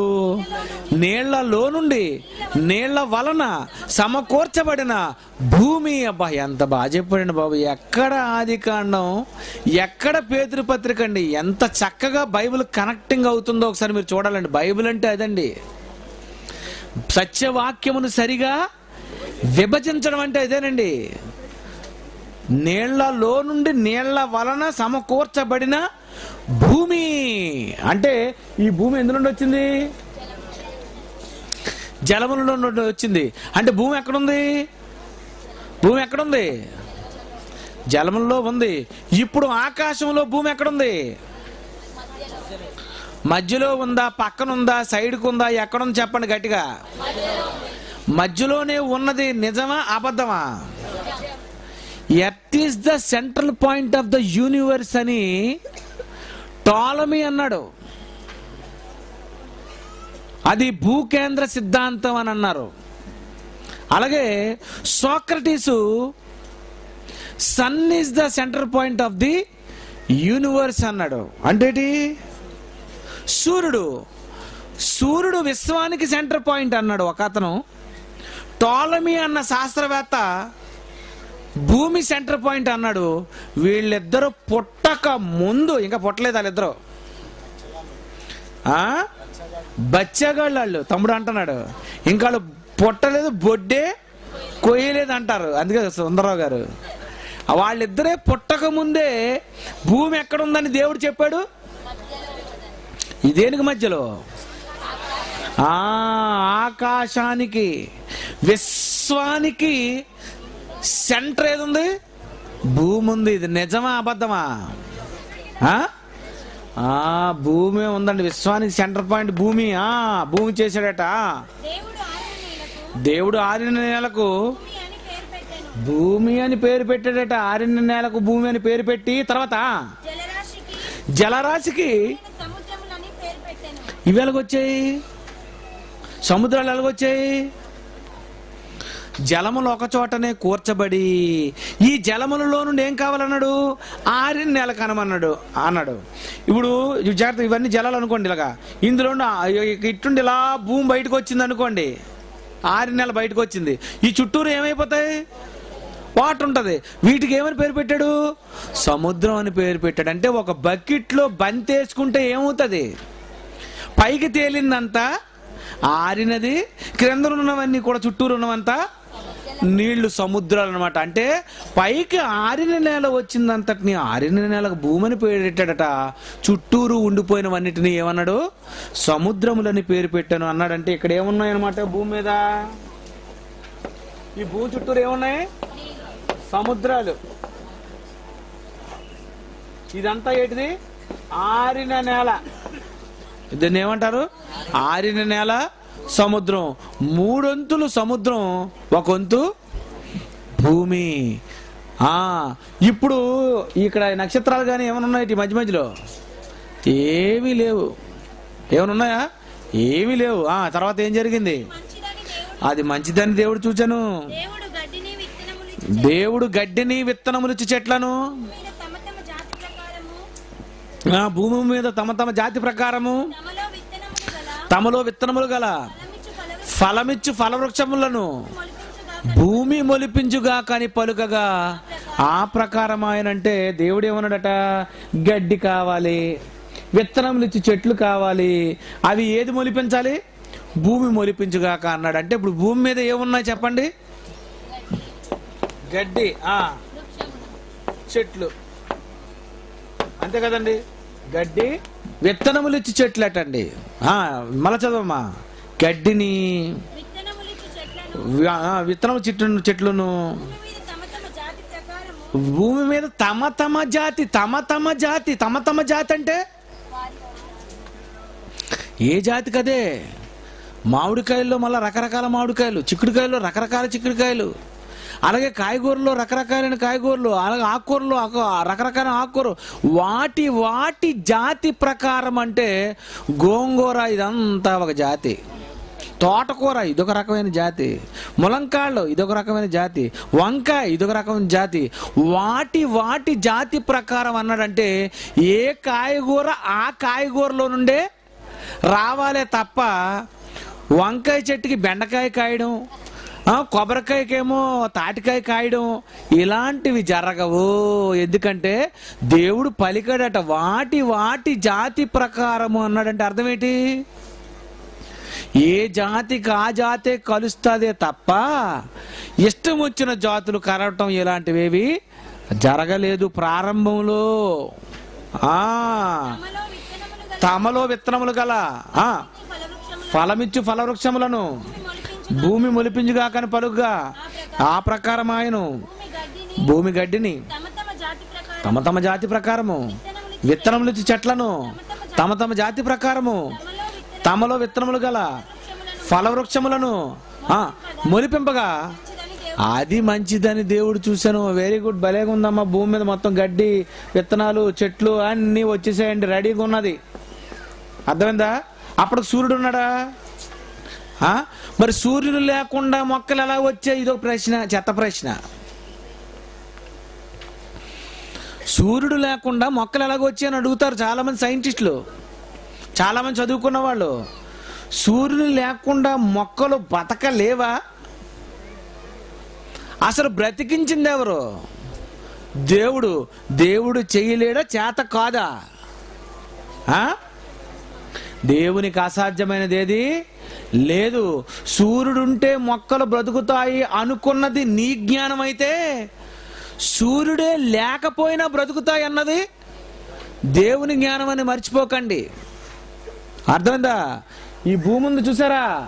నీళ్ళలో నుండి నీళ్ళ వలన సమకూర్చబడిన భూమి. అబ్బా ఎంత బాగా చెప్పాడండి బాబు. ఎక్కడ ఆది కాండం ఎక్కడ పేతృపత్రిక పత్రిక అండి? ఎంత చక్కగా బైబిల్ కనెక్టింగ్ అవుతుందో ఒకసారి మీరు చూడాలండి. బైబిల్ అంటే అదండి. సత్యవాక్యమును సరిగా విభజించడం అంటే అదేనండి. నీళ్ళలో నుండి నీళ్ళ వలన సమకూర్చబడిన భూమి. అంటే ఈ భూమి ఎందు నుండి వచ్చింది? జలముల నుండి వచ్చింది. అంటే భూమి ఎక్కడుంది? భూమి ఎక్కడుంది? జలములో ఉంది. ఇప్పుడు ఆకాశంలో భూమి ఎక్కడుంది? మధ్యలో ఉందా? పక్కన ఉందా సైడ్కు ఉందా ఎక్కడుంది చెప్పండి గట్టిగా. మధ్యలోనే ఉన్నది నిజమా? అబద్ధమా? Earth is the central point of the universe అని టాలమీ అన్నాడు. అది భూకేంద్ర సిద్ధాంతం అని అన్నారు. అలాగే Socrates sun is the centre point of the universe అన్నాడు. అంటే సూర్యుడు సూర్యుడు విశ్వానికి సెంటర్ పాయింట్ అన్నాడు ఒక అతను టాలమీ అన్న శాస్త్రవేత్త భూమి సెంటర్ పాయింట్ అన్నాడు. వీళ్ళిద్దరూ పుట్టక ముందు ఇంకా పుట్టలేదు వాళ్ళిద్దరు. ఆ? బచ్చగాళ్ళు వాళ్ళు తమ్ముడు అంటున్నాడు. ఇంకా వాళ్ళు పుట్టలేదు బొడ్డే కొయ్యలేదు అంటారు. అందుకే సుందరరావు గారు. వాళ్ళిద్దరే పుట్టక ముందే భూమి ఎక్కడుందని దేవుడు చెప్పాడు? ఇదేనికి మధ్యలో? ఆ ఆకాశానికి విశ్వానికి సెంటర్ ఏది ఉంది భూమి ఉంది ఇది నిజమా అబద్ధమా? భూమి ఉందండి. విశ్వానికి సెంటర్ పాయింట్ భూమి. ఆ భూమి చేశాడట. దేవుడు ఆరిన నేలకు. భూమి అని పేరు పెట్టాడట. ఆరిన నేలకు భూమి అని పేరు పెట్టి. తర్వాత? జలరాశికి. ఇవి ఎలాగొచ్చాయి? సముద్రాలు ఎలాగొచ్చాయి? జలములు ఒక చోటనే కూర్చబడి ఈ జలములలో నుండి ఏం కావాలన్నాడు? ఆరిన నెల కనమన్నాడు అన్నాడు. ఇప్పుడు జాగ్రత్త ఇవన్నీ జలాలు అనుకోండి ఇలాగా. ఇందులో ఇట్టుండి ఇలా భూమి బయటకు వచ్చింది అనుకోండి. ఆరిన నెల బయటకు వచ్చింది. ఈ చుట్టూరు ఏమైపోతాయి? వాటర్ ఉంటుంది. వీటికి ఏమని పేరు పెట్టాడు? సముద్రం అని పేరు పెట్టాడు. అంటే ఒక బకెట్లో బంతి వేసుకుంటే ఏమవుతుంది? పైకి తేలిందంతా ఆరినది క్రింద ఉన్నవన్నీ కూడా చుట్టూరు ఉన్నవంతా నీళ్ళు సముద్రాలు అనమాట అంటే పైకి ఆరిన నేల వచ్చిందంతటిని ఆరిన నేలకు భూమిని పేరెట్టాడట. చుట్టూరు ఉండిపోయినవన్నిటిని ఏమన్నాడు? సముద్రములని పేరు పెట్టాను అన్నాడంటే ఇక్కడ ఏమున్నాయన్నమాట భూమి మీద? ఈ భూమి చుట్టూరు ఏమున్నాయి? సముద్రాలు. ఇదంతా ఏంటిది? ఆరిన నేల. దీన్ని ఏమంటారు? ఆరిన నేల సముద్రం మూడొంతులు సముద్రం ఒక వంతు భూమి ఇప్పుడు ఇక్కడ నక్షత్రాలు కానీ ఏమైనా ఉన్నాయి ఈ మధ్య మధ్యలో? ఏమీ లేవు. ఏమైనా ఉన్నాయా? ఏమీ లేవు. ఆ తర్వాత ఏం జరిగింది? అది మంచిదని దేవుడు చూచాను. దేవుడు గడ్డిని విత్తనములిచ్చి చెట్లను. భూమి మీద తమ తమ జాతి ప్రకారము. తమలో విత్తనములు గల ఫలమిచ్చు ఫలవృక్షములను భూమి మొలిపించుగా కాని పలుకగా ఆ ప్రకారం ఆయన అంటే దేవుడు ఏమన్నాడట గడ్డి కావాలి విత్తనములు ఇచ్చి చెట్లు కావాలి. అవి ఏది మొలిపించాలి? భూమి మొలిపించుగాక అన్నాడు. అంటే ఇప్పుడు భూమి మీద ఏమున్నాయి చెప్పండి? గడ్డి ఆ. చెట్లు. అంతే కదండి? గడ్డి విత్తనములు ఇచ్చి చెట్లు ఆ, మళ్ళా చదవమ్మా. గడ్డిని విత్తనములు ఇచ్చి చెట్లను చెట్లును. భూమి మీద తమ తమ జాతి తమ తమ జాతి తమ తమ జాతి అంటే? ఏ జాతి కదే? మామిడికాయల్లో మళ్ళీ రకరకాల మామిడికాయలు చిక్కుడుకాయల్లో రకరకాల చిక్కుడుకాయలు. అలాగే కాయగూరలో రకరకాలైన కాయగూరలు అలాగే ఆకుకూరలు ఆకు- రకరకాల ఆకుకూరలు. వాటి వాటి జాతి ప్రకారం అంటే గోంగూర ఇదంతా ఒక జాతి. తోటకూర ఇదొక రకమైన జాతి. ములంకాళ్ళు ఇదొక రకమైన జాతి. వంకాయ ఇదొక రకమైన జాతి. వాటి వాటి జాతి ప్రకారం అన్నాడంటే ఏ కాయగూర ఆ కాయగూరలో నుండే రావాలే తప్ప వంకాయ చెట్టుకి బెండకాయ కాయడం కొబ్బరికాయకేమో తాటికాయ కాయడం ఇలాంటివి జరగవు. ఎందుకంటే దేవుడు పలికాడట వాటి వాటి జాతి ప్రకారము అన్నాడంటే అర్థం ఏంటి ఏ జాతికి ఆ జాతే కలుస్తుందే తప్ప ఇష్టం వచ్చిన జాతులు కలవటం ఇలాంటివేవి జరగలేదు ప్రారంభంలో. ఆ తమలో విత్తనములు గల ఫలమిచ్చు ఫలవృక్షములను. భూమి మొలిపించుగాకని పలుగ్గా ఆ ప్రకారం ఆయను. భూమి గడ్డిని తమ తమ జాతి ప్రకారము విత్తనములు చెట్లను తమ తమ జాతి ప్రకారము తమలో విత్తన తమలో విత్తనములు గల వృక్షములను ఫలవృక్షములను మొలిపింపగా. అది మంచిదని దేవుడు చూశాను. వెరీ గుడ్ భలేగా ఉందమ్మా. భూమి మీద మొత్తం గడ్డి విత్తనాలు చెట్లు అన్నీ వచ్చేసాయండి. రెడీగా ఉన్నది. అర్థమైందా? అప్పుడు సూర్యుడు ఉన్నాడా? మరి సూర్యుడు లేకుండా మొక్కలు ఎలా వచ్చాయి? ఇదొక ప్రశ్న చెత్త ప్రశ్న. సూర్యుడు లేకుండా మొక్కలు ఎలాగ వచ్చాయని అడుగుతారు చాలామంది సైంటిస్టులు. చాలామంది చదువుకున్న వాళ్ళు. సూర్యుడు లేకుండా మొక్కలు బతకలేవా? అసలు బ్రతికించింది ఎవరు? దేవుడు. దేవుడు చేయలేడా? చేత కాదా? దేవునికి అసాధ్యమైనది ఏది? లేదు సూర్యుడుంటే మొక్కలు బ్రతుకుతాయి అనుకున్నది నీ జ్ఞానం అయితే సూర్యుడే లేకపోయినా బ్రతుకుతాయి అన్నది దేవుని జ్ఞానం అని మర్చిపోకండి. అర్థమైందా? ఈ భూమి ఉంది చూసారా?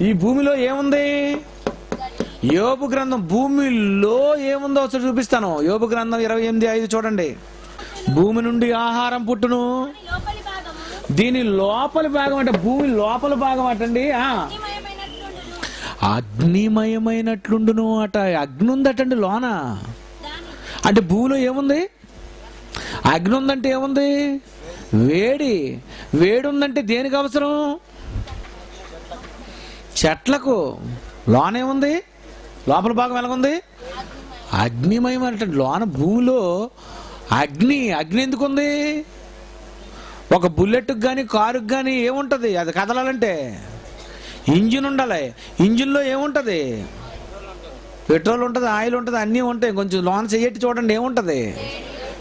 ఈ భూమిలో ఏముంది? యోబు గ్రంథం భూమిలో ఏముందో ఒకసారి చూపిస్తాను. యోబు గ్రంథం ఇరవై ఎనిమిది ఐదు చూడండి. భూమి నుండి ఆహారం పుట్టును. దీని లోపలి భాగం అంటే భూమి లోపల భాగం అటండి అగ్నిమయమైనట్లుండును అట అగ్ని ఉందటండి లోన. అంటే భూమిలో ఏముంది? అగ్ని ఉందంటే ఏముంది? వేడి. వేడి ఉందంటే దేనికి అవసరం? చెట్లకు. లోనేముంది లోపల భాగం ఎలాగుంది? అగ్నిమయం అంటే లోన భూమిలో అగ్ని. అగ్ని ఎందుకుంది? ఒక బుల్లెట్కి కానీ కారుకి కానీ ఏముంటుంది? అది కదలాలంటే. ఇంజిన్ ఉండాలి. ఇంజిన్లో ఏముంటుంది? పెట్రోల్ ఉంటుంది ఆయిల్ ఉంటుంది అన్నీ ఉంటాయి. కొంచెం లోన్ చెయ్యట్టి చూడండి ఏముంటుంది?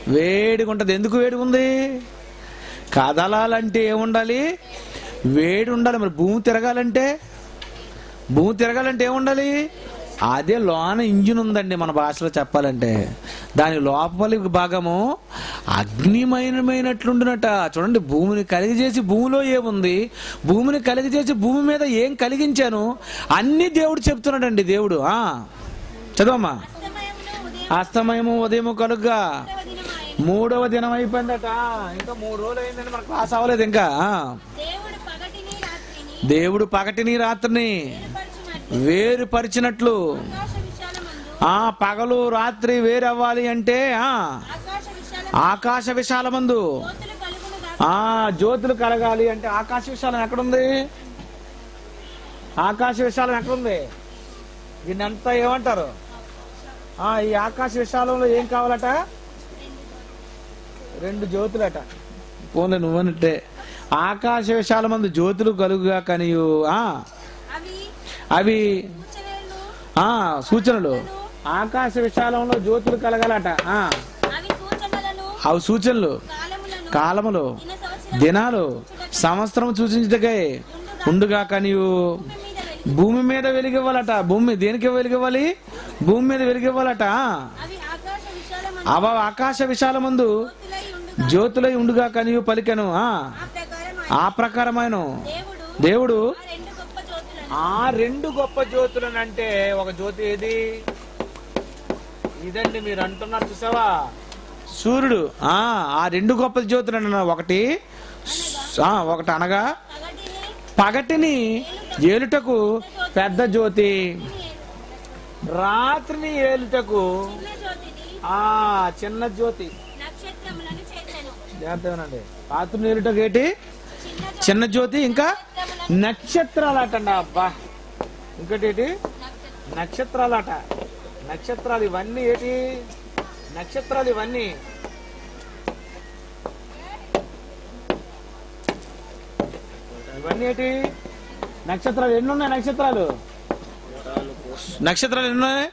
వేడిగా ఉంటుంది. ఎందుకు వేడిగా ఉంది? కదలాలంటే ఏముండాలి? వేడి ఉండాలి. మరి భూమి తిరగాలంటే? భూమి తిరగాలంటే ఏముండాలి? అదే లోన ఇంజిన్ ఉందండి మన భాషలో చెప్పాలంటే. దాని లోపలి భాగము అగ్నిమయమైనట్లుండునట. చూడండి భూమిని కలిగజేసి భూమిలో ఏముంది? భూమిని కలిగజేసి భూమి మీద ఏం కలిగించాను? అన్ని దేవుడు చెప్తున్నాడండి దేవుడు. ఆ చదవమ్మా. అస్తమయము ఉదయము కలుగ్గా. మూడవ దినం అయిపోయిందట ఇంకా మూడు రోజులు అయిందండి మనకు క్లాస్ అవ్వలేదు ఇంకా. దేవుడు పగటిని రాత్రిని. వేరుపరిచినట్లు. ఆ పగలు రాత్రి వేరు అవ్వాలి అంటే ఆ ఆకాశ విశాల ఆకాశ విశాలమందు ఆ జ్యోతులు కలగాలి అంటే ఆకాశ విశాలం ఎక్కడుంది? ఆకాశ విశాలం ఎక్కడుంది? దీన్ని అంతా ఏమంటారు? ఆ ఈ ఆకాశ విశాలంలో ఏం కావాలట? రెండు జ్యోతులట. పోలే నువ్వనట్టే ఆకాశ విశాలమందు జ్యోతులు కలుగుగా కనియు ఆ అవి సూచనలు ఆ సూచనలు. ఆకాశ విశాలంలో జ్యోతులు కలగాలట. ఆ. అవి సూచనలు. కాలములను కాలములు. దినాలు. సంవత్సరం సూచించటకై ఉండుగా. కనియు మీద వెలుగు భూమి మీద వెలిగివ్వాలట. భూమి దేనికి వెలిగివ్వాలి? భూమి మీద వెలిగివ్వాలట. అవి ఆకాశ విశాలమందు. అవ ఆకాశ విశాలమందు కోతులై ఉండుగా. జ్యోతులై ఉండుగా కనియు పలికెను. ఆ. ఆ ప్రకారం ఆ ప్రకారమైన దేవుడు దేవుడు ఆ రెండు గొప్ప జ్యోతులను ఆ రెండు గొప్ప జ్యోతులను అంటే ఒక జ్యోతి ఏది? ఇదండి మీరు అంటున్నారు చూసావా? సూర్యుడు. ఆ ఆ రెండు గొప్ప జ్యోతులు అన్న ఒకటి. ఆ, ఒకటి అనగా పగటిని పగటిని ఏలుటకు పెద్ద జ్యోతి. రాత్రిని ఏలుటకు చిన్న జ్యోతిని ఆ చిన్న జ్యోతి జాగ్రత్తగానండి రాత్రిని ఏలుటకు ఏంటి? చిన్న జ్యోతి ఇంకా నక్షత్రములను నక్షత్రాలటండి అబ్బా ఇంకోటి నక్షత్రాలాట. నక్షత్రాలట నక్షత్రాలు ఇవన్నీ ఏంటి? నక్షత్రాలు ఇవన్నీ. ఇవన్నీ ఏంటి? నక్షత్రాలు. ఎన్ని ఉన్నాయి నక్షత్రాలు? నక్షత్రాలు ఎన్ని ఉన్నాయి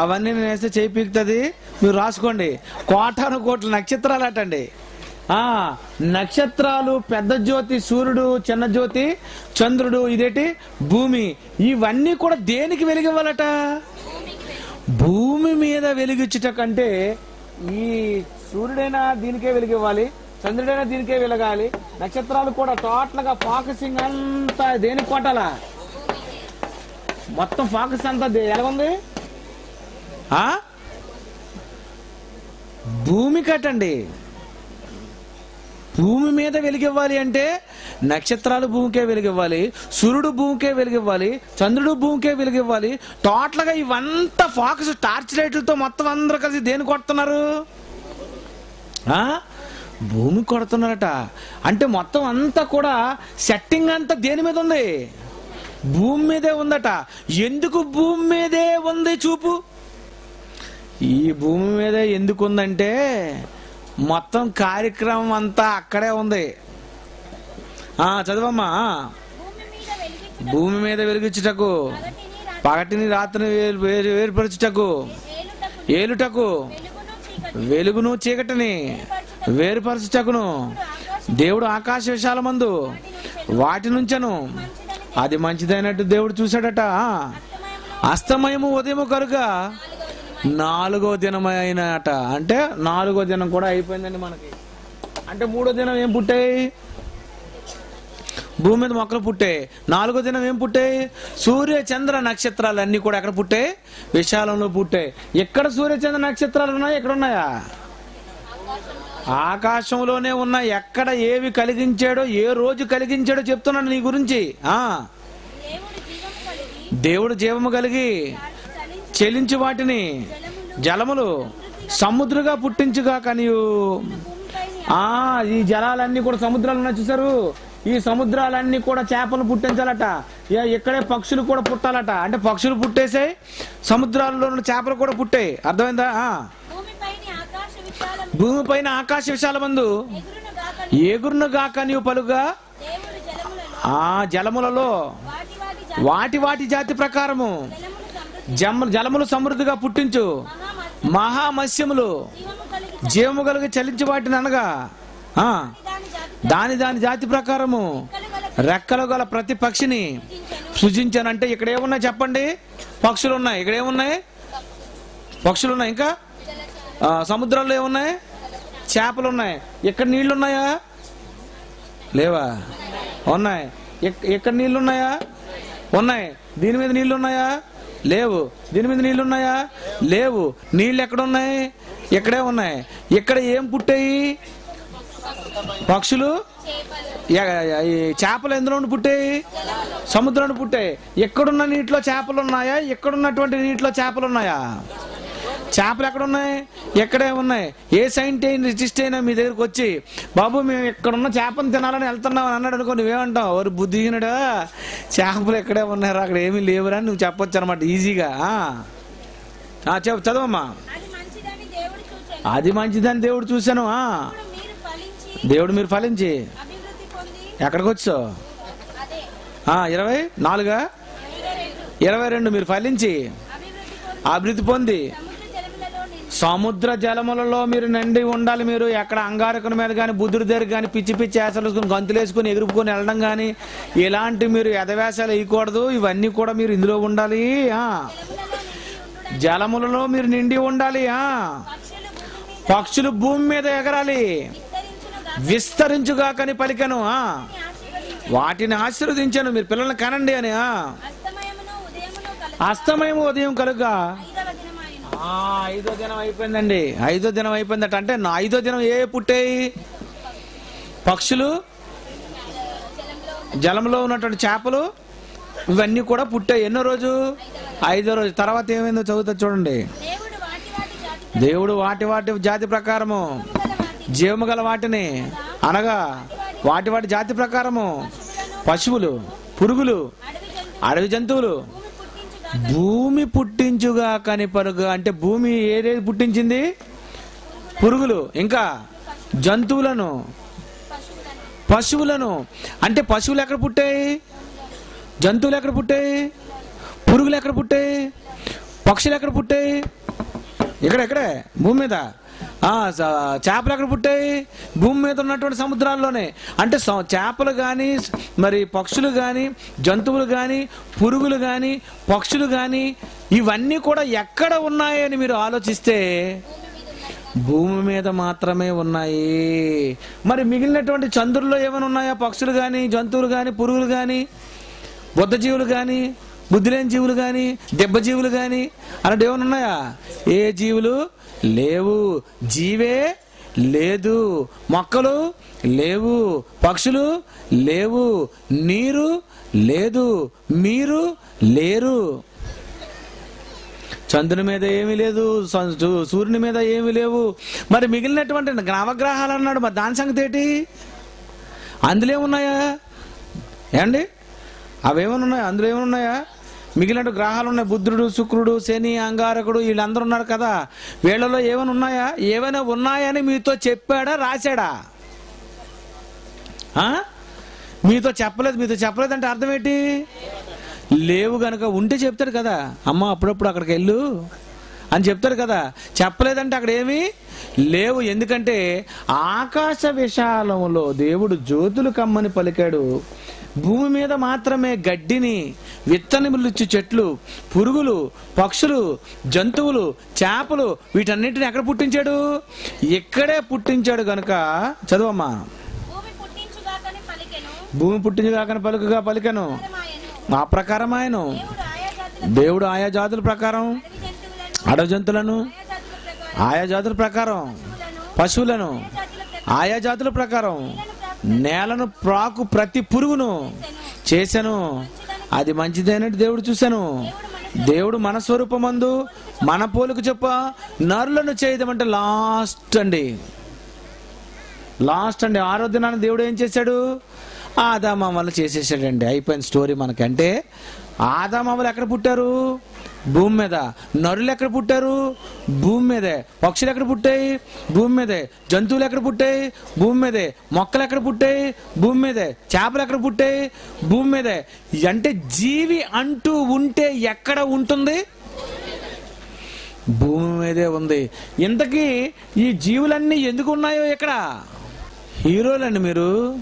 అవన్నీ నేను వేస్తే చేయి పీకుతుంది. మీరు రాసుకోండి. కోటాను కోట్ల నక్షత్రాలు అటండి ఆ నక్షత్రాలు పెద్ద జ్యోతి సూర్యుడు చిన్న జ్యోతి చంద్రుడు ఇదేటి? భూమి. ఇవన్నీ కూడా దేనికి వెలిగివ్వాలట? భూమి మీద వెలిగించుట కంటే ఈ సూర్యుడైనా దీనికే వెలిగివ్వాలి చంద్రుడైనా దీనికే వెలగాలి. నక్షత్రాలు కూడా టోటల్గా ఫోకసింగ్ అంతా దేనికి కొట్టాలా మొత్తం ఫోకస్ అంతా ఎలా ఎలాగుంది? ఆ? భూమి కట్టండి. భూమి మీద వెలుగివ్వాలి అంటే నక్షత్రాలు భూమికే వెలుగివ్వాలి సూర్యుడు భూమికే వెలుగివ్వాలి చంద్రుడు భూమికే వెలుగివ్వాలి. టోటల్గా ఇవంతా ఫోకస్ టార్చ్ లైట్లతో మొత్తం అందరూ కలిసి దేని కొడుతున్నారు? భూమి కొడుతున్నారట. అంటే మొత్తం అంతా కూడా సెట్టింగ్ అంతా దేని మీద ఉంది? భూమి మీదే ఉందట. ఎందుకు భూమి మీదే ఉంది చూపు? ఈ భూమి మీద ఎందుకు ఉందంటే మొత్తం కార్యక్రమం అంతా అక్కడే ఉంది. ఆ చదవమ్మా. భూమి మీద వెలిగించుటకు పగటిని రాత్రిని వేరు వేరు- వేరుపరచుటకు ఏలుటకు వెలుగును చీకటిని వేరుపరచుటకును దేవుడు ఆకాశ విశాల మందు వాటి నుంచను అది మంచిదైనట్టు దేవుడు చూశాడట. అస్తమయము ఉదయము కనుక నాలుగో దినమైనట అంటే నాలుగో దినం కూడా అయిపోయిందండి మనకి. అంటే మూడో దినం ఏం పుట్టాయి? భూమి మీద మొక్కలు పుట్టాయి. నాలుగో దినం ఏం పుట్టాయి? సూర్య చంద్ర నక్షత్రాలు అన్ని కూడా ఎక్కడ పుట్టాయి? విశాలంలో పుట్టాయి. ఎక్కడ సూర్య చంద్ర నక్షత్రాలు ఉన్నాయి ఎక్కడ ఉన్నాయా? ఆకాశంలోనే ఉన్నాయి. ఎక్కడ ఏవి కలిగించాడో ఏ రోజు కలిగించాడో చెప్తున్నాను నీ గురించి. ఆ. దేవుడు జీవము కలిగి చెలించి వాటిని జలములు సముద్రుగా పుట్టించుగా కనియు. ఆ ఈ జలాలన్నీ కూడా సముద్రాలు ఉన్నాయి చూసారు ఈ సముద్రాలన్నీ కూడా చేపలు పుట్టించాలట. ఇక్కడే పక్షులు కూడా పుట్టాలట. అంటే పక్షులు పుట్టేసాయి సముద్రాల్లో ఉన్న చేపలు కూడా పుట్టాయి. అర్థమైందా? భూమి పైన ఆకాశ విశాలమందు భూమిపైన ఆకాశ విశాల మందు ఎగురును గాక నీవు పలుగా ఆ జలములలో వాటి వాటి జాతి ప్రకారము జమ జలములు సమృద్ధిగా పుట్టించు. మహామత్స్యములు. జీవము కలిగి చలించి వాటిని అనగా దాని దాని జాతి ప్రకారము. రెక్కలు గల ప్రతి పక్షిని సృజించానంటే ఇక్కడ ఏమున్నాయి చెప్పండి? పక్షులు ఉన్నాయి ఇక్కడ ఏమున్నాయి? పక్షులు ఉన్నాయి ఇంకా సముద్రాల్లో ఏమున్నాయి? చేపలు ఉన్నాయి ఇక్కడ నీళ్ళు ఉన్నాయా లేవా? ఉన్నాయి. ఇక్కడ ఎక్కడ నీళ్ళు ఉన్నాయా. ఉన్నాయి దీని మీద నీళ్ళు ఉన్నాయా లేవు. దీని మీద నీళ్ళు ఉన్నాయా లేవు. నీళ్ళు ఎక్కడున్నాయి? ఇక్కడే ఉన్నాయి. ఇక్కడ ఏం పుట్టాయి? పక్షులు? చేపలు ఎందులో పుట్టాయి? సముద్రంలో పుట్టాయి. ఎక్కడున్న నీటిలో చేపలు ఉన్నాయా? ఎక్కడున్నటువంటి నీటిలో చేపలు ఉన్నాయా? చేపలు ఎక్కడ ఉన్నాయి? ఎక్కడే ఉన్నాయి? ఏ సైంట్ అయిన రిజిస్ట్ అయినా మీ దగ్గరకు వచ్చి బాబు మేము ఎక్కడున్న చేపను తినాలని వెళ్తున్నాం అని అన్నాడు అనుకో నువ్వేమంటావు? ఎవరు బుద్ధిహీనుడా? చేపలు ఎక్కడే ఉన్నారా అక్కడ ఏమీ లేవురా అని నువ్వు చెప్పొచ్చు అనమాట ఈజీగా. చెప్పు చదవమ్మా. అది మంచిదని దేవుడు చూశాను దేవుడు మీరు ఫలించి. ఎక్కడికి వచ్చావు? ఇరవై నాలుగా? ఇరవై రెండు. మీరు ఫలించి. అభివృద్ధి పొంది. సముద్ర జలములలో మీరు నిండి ఉండాలి. మీరు ఎక్కడ అంగారకుని మీద కానీ బుద్ధుడి దగ్గర కానీ పిచ్చి పిచ్చి వేసాలు వేసుకుని గంతులు వేసుకుని ఎగురుపుకొని వెళ్ళడం కానీ ఇలాంటి మీరు ఎదవేశాలు వేయకూడదు. ఇవన్నీ కూడా మీరు ఇందులో ఉండాలి. ఆ. జలములలో మీరు నిండి ఉండాలి. ఆ. పక్షులు భూమి మీద ఎగరాలి. విస్తరించుగా కని పలికను. వాటిని ఆశీర్వదించాను. మీరు పిల్లల్ని కనండి అని. అస్తమయం ఉదయం కలుగా. ఐదో దినం అయిపోయిందండి. ఐదో దినం అయిపోయిందట. అంటే నా ఐదో దినం ఏ పుట్టాయి? పక్షులు? జలంలో ఉన్నటువంటి చేపలు? ఇవన్నీ కూడా పుట్టాయి. ఎన్నో రోజు? ఐదో రోజు. తర్వాత ఏమైందో చదువుతా చూడండి. దేవుడు వాటి వాటి జాతి ప్రకారము. జీవము గల వాటిని అనగా వాటి వాటి జాతి ప్రకారము. పశువులు పురుగులు అడవి జంతువులు భూమి పుట్టించుగా కాని పరుగు అంటే భూమి ఏదేది పుట్టించింది? పురుగులు. ఇంకా జంతువులను. పశువులను. అంటే పశువులు ఎక్కడ పుట్టాయి? జంతువులు ఎక్కడ పుట్టాయి? పురుగులు ఎక్కడ పుట్టాయి? పక్షులు ఎక్కడ పుట్టాయి? ఇక్కడ ఎక్కడే భూమి మీద. చేపలు ఎక్కడ పుట్టాయి? భూమి మీద ఉన్నటువంటి సముద్రాల్లోనే. అంటే స- చేపలు కానీ మరి పక్షులు కానీ జంతువులు కానీ పురుగులు కానీ పక్షులు కానీ ఇవన్నీ కూడా ఎక్కడ ఉన్నాయని మీరు ఆలోచిస్తే భూమి మీద మాత్రమే ఉన్నాయి. మరి మిగిలినటువంటి చంద్రుల్లో ఏమైనా ఉన్నాయా? పక్షులు కానీ జంతువులు కానీ పురుగులు కానీ బుద్ధజీవులు కానీ బుద్ధిలేని జీవులు కానీ దెబ్బ జీవులు కానీ అలాంటి ఏమైనా ఉన్నాయా? ఏ జీవులు? లేవు జీవే లేదు మొక్కలు లేవు పక్షులు లేవు నీరు లేదు మీరు లేరు. చంద్రుని మీద ఏమీ లేదు సూ- సూర్యుని మీద ఏమీ లేవు. మరి మిగిలినటువంటి నవగ్రహాలు అన్నాడు మరి దాని సంగతి ఏంటి? అందులో ఏమున్నాయా? ఏమండి అవేమైనా ఉన్నాయా? అందులో ఏమైనా ఉన్నాయా? మిగిలిన గ్రహాలు ఉన్నాయి బుద్ధుడు శుక్రుడు శని అంగారకుడు వీళ్ళందరూ ఉన్నారు కదా. వీళ్ళలో ఏమైనా ఉన్నాయా? ఏమైనా ఉన్నాయని మీతో చెప్పాడా రాశాడా? మీతో చెప్పలేదు మీతో చెప్పలేదంటే అర్థం ఏంటి లేవు గనక ఉంటే చెప్తాడు కదా. అమ్మ అప్పుడప్పుడు అక్కడికి వెళ్ళు అని చెప్తాడు కదా. చెప్పలేదంటే అక్కడ ఏమి? లేవు. ఎందుకంటే ఆకాశ విశాలంలో దేవుడు జ్యోతులు కమ్మని పలికాడు. భూమి మీద మాత్రమే గడ్డిని విత్తనములిచ్చు చెట్లు పురుగులు పక్షులు జంతువులు చేపలు వీటన్నిటిని ఎక్కడ పుట్టించాడు? ఇక్కడే పుట్టించాడు గనుక చదువమ్మా. భూమి పుట్టించుగాకని పలుకుగా పలికను. ఆ ప్రకారం. ఆయన దేవుడు ఆయా జాతుల ప్రకారం. అడవి జంతువులను. ఆయా జాతుల ప్రకారం. పశువులను. ఆయా జాతుల ప్రకారం. నేలను ప్రాకు ప్రతి పురుగును చేశాను. అది మంచిదైనట్టు దేవుడు చూశాను. దేవుడు మన స్వరూపమందు మన పోలిక చెప్ప నరులను చేయదమంటే లాస్ట్ అండి. లాస్ట్ అండి. ఆరో దినాన్ని దేవుడు ఏం చేశాడు? ఆదామామలు చేసేసాడండి. అయిపోయిన స్టోరీ మనకంటే. ఆదామామలు ఎక్కడ పుట్టారు? భూమి మీద నరులు ఎక్కడ పుట్టారు? భూమి మీదే. పక్షులు ఎక్కడ పుట్టాయి? భూమి మీదే. జంతువులు ఎక్కడ పుట్టాయి? భూమి మీదే. మొక్కలు ఎక్కడ పుట్టాయి? భూమి మీదే. చేపలు ఎక్కడ పుట్టాయి? భూమి మీదే. అంటే జీవి అంటూ ఉంటే ఎక్కడ ఉంటుంది? భూమి మీదే ఉంది. ఇంతకీ ఈ జీవులన్నీ ఎందుకు ఉన్నాయో ఇక్కడ? హీరోలండి మీరు.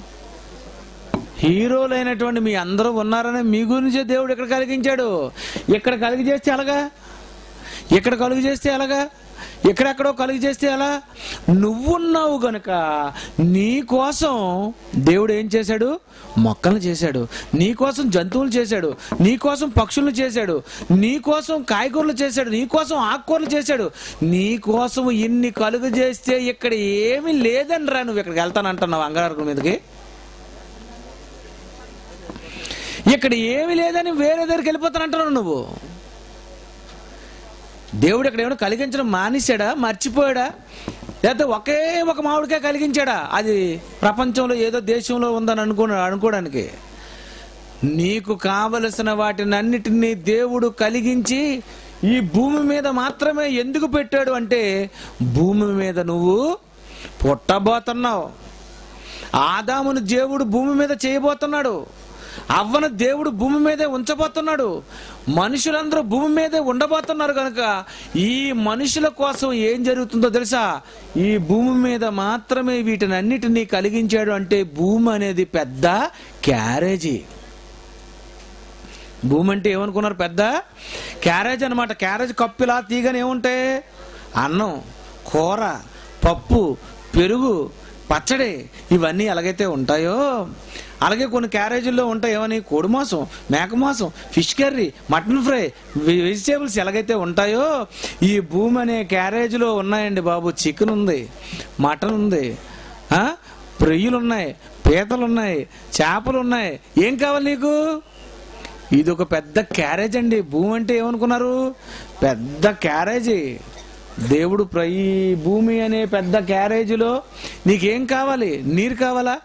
హీరోలైనటువంటి మీ అందరూ ఉన్నారని మీ గురించే దేవుడు ఇక్కడ కలిగించాడు. ఇక్కడ కలిగి చేస్తే ఎలాగా? ఇక్కడ కలుగు చేస్తే ఎలాగా? ఎక్కడెక్కడో కలుగు చేస్తే ఎలా? నువ్వున్నావు గనుక నీ కోసం దేవుడు ఏం చేశాడు? మొక్కలను చేశాడు. నీ కోసం జంతువులు చేశాడు. నీ కోసం పక్షులను చేశాడు. నీ కోసం కాయగూరలు చేశాడు. నీ కోసం ఆకుకూరలు చేశాడు. నీ కోసం ఇన్ని కలుగు చేస్తే ఇక్కడ ఏమీ లేదని రా నువ్వు ఇక్కడికి వెళ్తానంటున్నావు అంగారకుల మీదకి? ఇక్కడ ఏమీ లేదని వేరే దగ్గరికి వెళ్ళిపోతానంటున్నావు నువ్వు. దేవుడు ఇక్కడ ఏమైనా కలిగించడం మానేశాడా? మర్చిపోయాడా? లేకపోతే ఒకే ఒక మామిడికాయ కలిగించాడా? అది ప్రపంచంలో ఏదో దేశంలో ఉందని అనుకో అనుకోవడానికి. నీకు కావలసిన వాటినన్నిటినీ దేవుడు కలిగించి ఈ భూమి మీద మాత్రమే ఎందుకు పెట్టాడు అంటే భూమి మీద నువ్వు పుట్టబోతున్నావు. ఆదామును దేవుడు భూమి మీద చేయబోతున్నాడు. అవ్వను దేవుడు భూమి మీదే ఉంచబోతున్నాడు. మనుషులందరూ భూమి మీదే ఉండబోతున్నారు కనుక ఈ మనుషుల కోసం ఏం జరుగుతుందో తెలుసా? ఈ భూమి మీద మాత్రమే వీటిని అన్నిటినీ కలిగించాడు అంటే భూమి అనేది పెద్ద క్యారేజీ. భూమి అంటే ఏమనుకున్నారు పెద్ద? క్యారేజ్ అనమాట క్యారేజ్ కప్పు ఇలా తీగని ఏముంటాయి అన్నం కూర పప్పు పెరుగు పచ్చడి ఇవన్నీ ఎలాగైతే ఉంటాయో అలాగే కొన్ని క్యారేజీల్లో ఉంటాయి. ఏమని? కోడి మాంసం మేక మాంసం fish curry mutton fry vegetables ఎలాగైతే ఉంటాయో ఈ భూమి అనే క్యారేజీలో ఉన్నాయండి బాబు. చికెన్ ఉంది మటన్ ఉంది ప్రొయ్యలు రొయ్యలు ఉన్నాయి పీతలు ఉన్నాయి చేపలు ఉన్నాయి. ఏం కావాలి నీకు? ఇది ఒక పెద్ద క్యారేజ్ అండి. భూమి అంటే ఏమనుకున్నారు? పెద్ద క్యారేజీ. దేవుడు ప్ర- ఈ భూమి అనే పెద్ద క్యారేజీలో నీకేం కావాలి? నీరు కావాలా?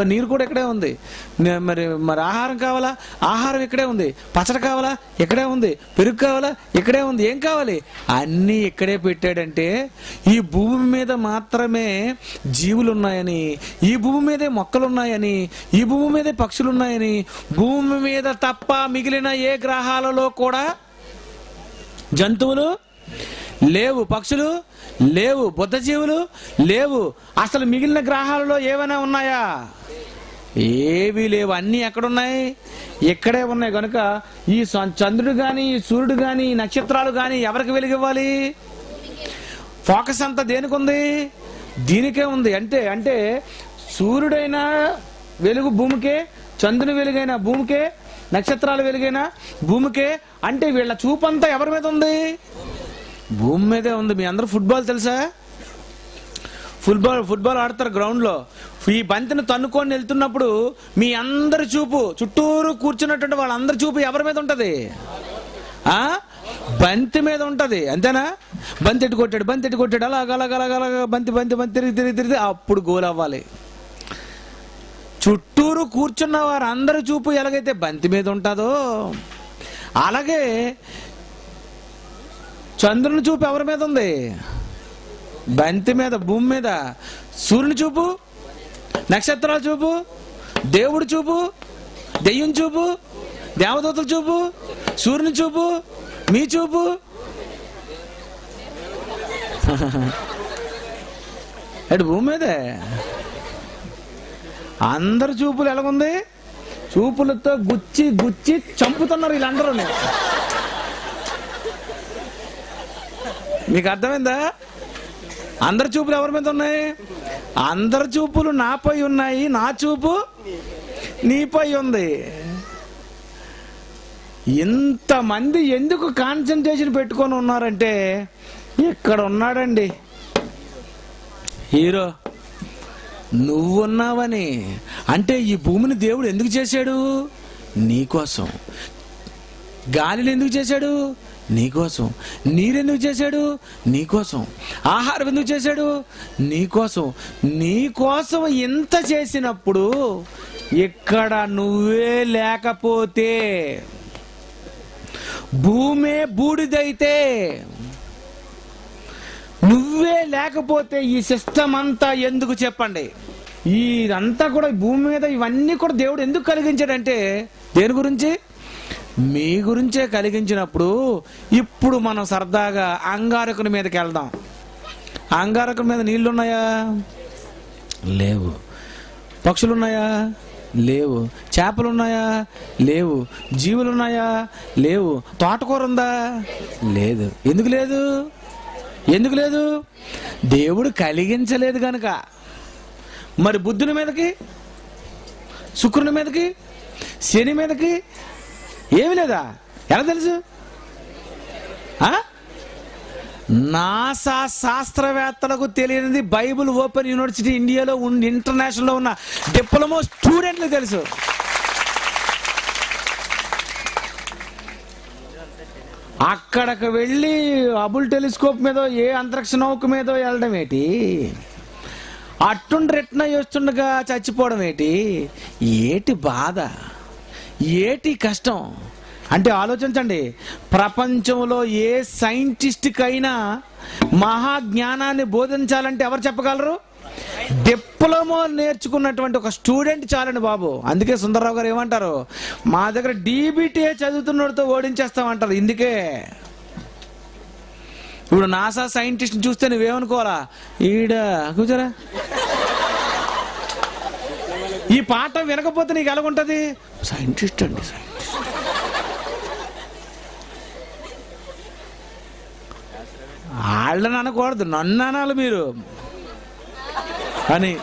నీరు కూడా ఇక్కడే ఉంది. మరి మరి ఆహారం కావాలా? ఆహారం ఇక్కడే ఉంది. పచ్చడి కావాలా? ఇక్కడే ఉంది. పెరుగు కావాలా? ఇక్కడే ఉంది. ఏం కావాలి? అన్నీ ఇక్కడే పెట్టాడంటే ఈ భూమి మీద మాత్రమే జీవులు ఉన్నాయని ఈ భూమి మీదే మొక్కలు ఉన్నాయని ఈ భూమి మీదే పక్షులు ఉన్నాయని భూమి మీద తప్ప మిగిలిన ఏ గ్రహాలలో కూడా జంతువులు లేవు పక్షులు లేవు బుద్ధజీవులు లేవు అసలు మిగిలిన గ్రహాలలో ఏమైనా ఉన్నాయా? ఏవి లేవు. అన్నీ ఎక్కడున్నాయి? ఇక్కడే ఉన్నాయి. కనుక ఈ చంద్రుడు కానీ ఈ సూర్యుడు కానీ ఈ నక్షత్రాలు కానీ ఎవరికి వెలిగివ్వాలి? ఫోకస్ అంతా దేనికి ఉంది దీనికే ఉంది. అంటే అంటే సూర్యుడైనా వెలుగు భూమికే చంద్రుని వెలుగైన భూమికే నక్షత్రాలు వెలుగైన భూమికే అంటే వీళ్ళ చూపంతా ఎవరి మీద ఉంది? భూమి మీదే ఉంది. మీ అందరూ ఫుట్బాల్ తెలుసా? ఫుట్బాల్ ఫుట్బాల్ ఆడతారు గ్రౌండ్లో. ఈ బంతిని తన్నుకొని వెళ్తున్నప్పుడు మీ అందరి చూపు చుట్టూరు కూర్చున్నటువంటి వాళ్ళందరి చూపు ఎవరి మీద ఉంటుంది? ఆ? బంతి మీద ఉంటుంది. అంతేనా? బంతి ఎట్టు కొట్టాడు? బంతి ఎట్టు కొట్టాడు? అలాగ అలాగ అలాగ అలాగ బంతి బంతి బంతి తిరిగి తిరిగి తిరిగి అప్పుడు గోల్ అవ్వాలి. చుట్టూరు కూర్చున్న వారందరి చూపు ఎలాగైతే బంతి మీద ఉంటుందో అలాగే చంద్రుని చూపు ఎవరి మీద ఉంది? బంతి మీద భూమి మీద. సూర్యుని చూపు నక్షత్రాల చూపు దేవుడు చూపు దెయ్యం చూపు దేవదూతల చూపు సూర్యుని చూపు మీ చూపు. అటు భూమి మీదే. అందరు చూపులు ఎలాగుంది? చూపులతో గుచ్చి గుచ్చి చంపుతున్నారు వీళ్ళందరూ మీకు అర్థమైందా? అందరి చూపులు ఎవరి మీద ఉన్నాయి? అందరి చూపులు నాపై ఉన్నాయి నా చూపు నీపై ఉంది. ఇంతమంది ఎందుకు కాన్సన్ట్రేషన్ పెట్టుకొని ఉన్నారంటే ఇక్కడ ఉన్నాడండి. హీరో నువ్వున్నావని. అంటే ఈ భూమిని దేవుడు ఎందుకు చేశాడు? నీకోసం గాలిని ఎందుకు చేశాడు? నీకోసం. నీరెందుకు చేశాడు? నీకోసం. ఆహారం ఎందుకు చేశాడు? నీకోసం. నీకోసం ఇంత చేసినప్పుడు ఇక్కడ నువ్వే లేకపోతే భూమే బూడిదైతే నువ్వే లేకపోతే ఈ సిస్టమ్ అంతా ఎందుకు చెప్పండి? ఇదంతా కూడా భూమి మీద ఇవన్నీ కూడా దేవుడు ఎందుకు కలిగించాడంటే దేని గురించి? మీ గురించే కలిగించినప్పుడు ఇప్పుడు మనం సరదాగా అంగారకుని మీదకి వెళ్దాం. అంగారకుని మీద నీళ్ళున్నాయా? లేవు. పక్షులున్నాయా? లేవు. చేపలున్నాయా? లేవు. జీవులున్నాయా? లేవు. తోటకూర ఉందా లేదు. ఎందుకు లేదు? ఎందుకు లేదు? దేవుడు కలిగించలేదు కనుక మరి బుద్ధుని మీదకి? శుక్రుని మీదకి? శని మీదకి? ఏమి లేదా? ఎలా తెలుసు? నాసా శాస్త్రవేత్తలకు తెలియనిది బైబుల్ ఓపెన్ యూనివర్సిటీ ఇండియాలో ఉండి ఇంటర్నేషనల్లో ఉన్న డిప్లొమో స్టూడెంట్లు తెలుసు. అక్కడికి వెళ్ళి అబుల్ టెలిస్కోప్ మీద ఏ అంతరిక్ష నౌక మీద వెళ్ళడం ఏంటి? అట్టుండి రిటర్న్ చేస్తుండగా చచ్చిపోవడం ఏంటి? ఏటి బాధ? ఏటి కష్టం? అంటే ఆలోచించండి. ప్రపంచంలో ఏ సైంటిస్ట్కైనా మహాజ్ఞానాన్ని బోధించాలంటే ఎవరు చెప్పగలరు? డిప్లొమా నేర్చుకున్నటువంటి ఒక స్టూడెంట్ చాలండి బాబు. అందుకే సుందరరావు గారు ఏమంటారు? మా దగ్గర డీబీటీఏ చదువుతున్నోడితో ఓడించేస్తామంటారు. ఇందుకే. ఇప్పుడు నాసా సైంటిస్ట్ని చూస్తే నువ్వేమనుకోవాలా? ఈడ కూర్చోరా. ఈ పాట వినకపోతే నీకు ఎలాగుంటది? సైంటిస్ట్ అండి సైంటిస్ట్ వాళ్ళని అనకూడదు నన్ను అనాలి మీరు. అని.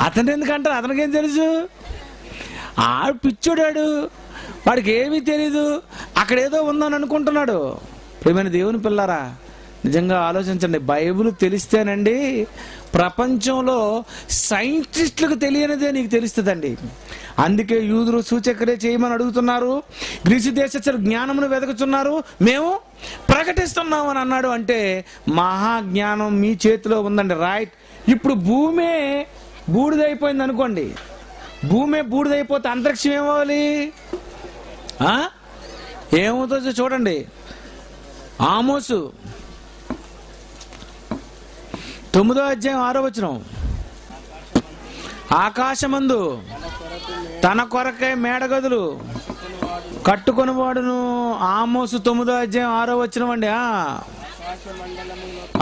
అతను ఎందుకంటారు అతనికేం తెలుసు? ఆడు పిచ్చోడాడు. వాడికి ఏమీ తెలీదు. అక్కడ ఏదో ఉందని అనుకుంటున్నాడు. ఏమైనా దేవుని పిల్లారా నిజంగా ఆలోచించండి. బైబిల్ తెలిస్తేనండి ప్రపంచంలో సైంటిస్టులకు తెలియనిదే నీకు తెలుస్తుందండి. అందుకే యూదులు సూచక్రియ చేయమని అడుగుతున్నారు. గ్రీసు దేశస్థులు జ్ఞానమును వెతుకుతున్నారు మేము ప్రకటిస్తున్నాం అని అన్నాడు అంటే మహాజ్ఞానం మీ చేతిలో ఉందండి. రైట్ ఇప్పుడు భూమే బూడిదైపోయింది అనుకోండి. భూమే బూడిదైపోతే అంతరిక్షం ఏమవ్వాలి? ఏమవుతుందో చూడండి. ఆమోసు. తొమ్మిదో అధ్యాయం ఆరో వచనం. ఆకాశమందు తన కొరకై మేడగదులు కట్టుకొని వాడును ఆమోసు తొమ్మిదో అధ్యాయం ఆరో వచనం అండి ఆ.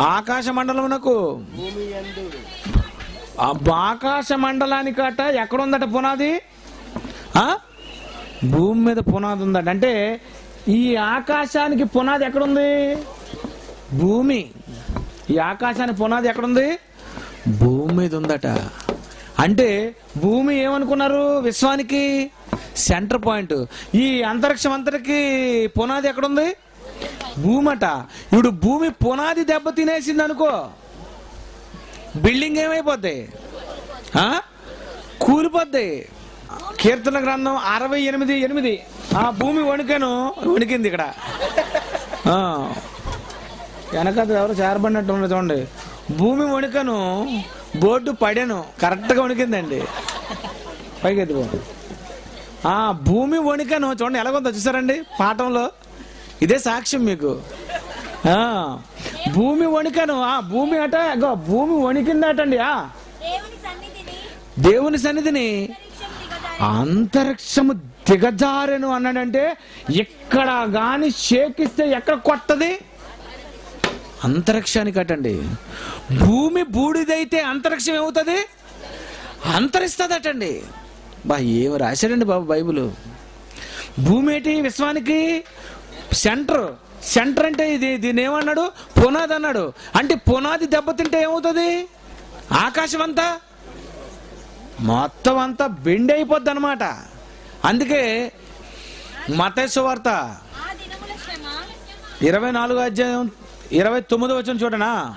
ఆకాశ మండలమునకు ఆ ఆకాశ మండలానికట ఎక్కడుందట పునాది? భూమి మీద పునాది ఉందట. అంటే ఈ ఆకాశానికి పునాది ఎక్కడుంది? భూమి. ఈ ఆకాశానికి పునాది ఎక్కడుంది? భూమి మీద ఉందట. అంటే భూమి ఏమనుకున్నారు విశ్వానికి? Centre point. ఈ అంతరిక్షం అంతటికి పునాది ఎక్కడుంది? భూమట. ఇప్పుడు భూమి పునాది దెబ్బ తినేసింది అనుకో బిల్డింగ్ ఏమైపోద్ది? కూలిపోద్ది. కీర్తన గ్రంథం అరవై ఎనిమిది ఎనిమిది. ఆ భూమి వణికాను వణికింది ఇక్కడ. వెనక ఎవరు చేరబడినట్టు ఉంది చూడండి. భూమి వణికను బోర్డు పడాను కరెక్ట్గా వణికిందండి. పైకి ఎత్తుకో ఆ భూమి వణికను చూడండి ఎలాగొందో చూసారండి పాఠంలో? ఇదే సాక్ష్యం మీకు. భూమి వణికను ఆ భూమి అట భూమి వణికిందటండి ఆ. దేవుని సన్నిధిని అంతరిక్షము దిగజారెను అన్నాడంటే ఎక్కడ గాని షేకిస్తే ఎక్కడ కొట్టది? అంతరిక్షానికి అటండి. భూమి బూడిదైతే అంతరిక్షం ఏమవుతుంది? అంతరిస్తుందటండి. బా ఏమి రాశాడండి బాబు బైబిల్? భూమి ఏంటి? విశ్వానికి సెంటర్. సెంటర్ అంటే ఇది దీన్ని ఏమన్నాడు? పునాది అన్నాడు. అంటే పునాది దెబ్బతింటే ఏమవుతుంది? ఆకాశం అంతా మొత్తం అంతా బెండ్ అయిపోద్ది అనమాట అందుకే మతేశ్వ వార్త ఆ దినముల శ్రమ ఇరవై నాలుగో అధ్యాయం ఇరవై తొమ్మిదో వచ్చిన చూడనా?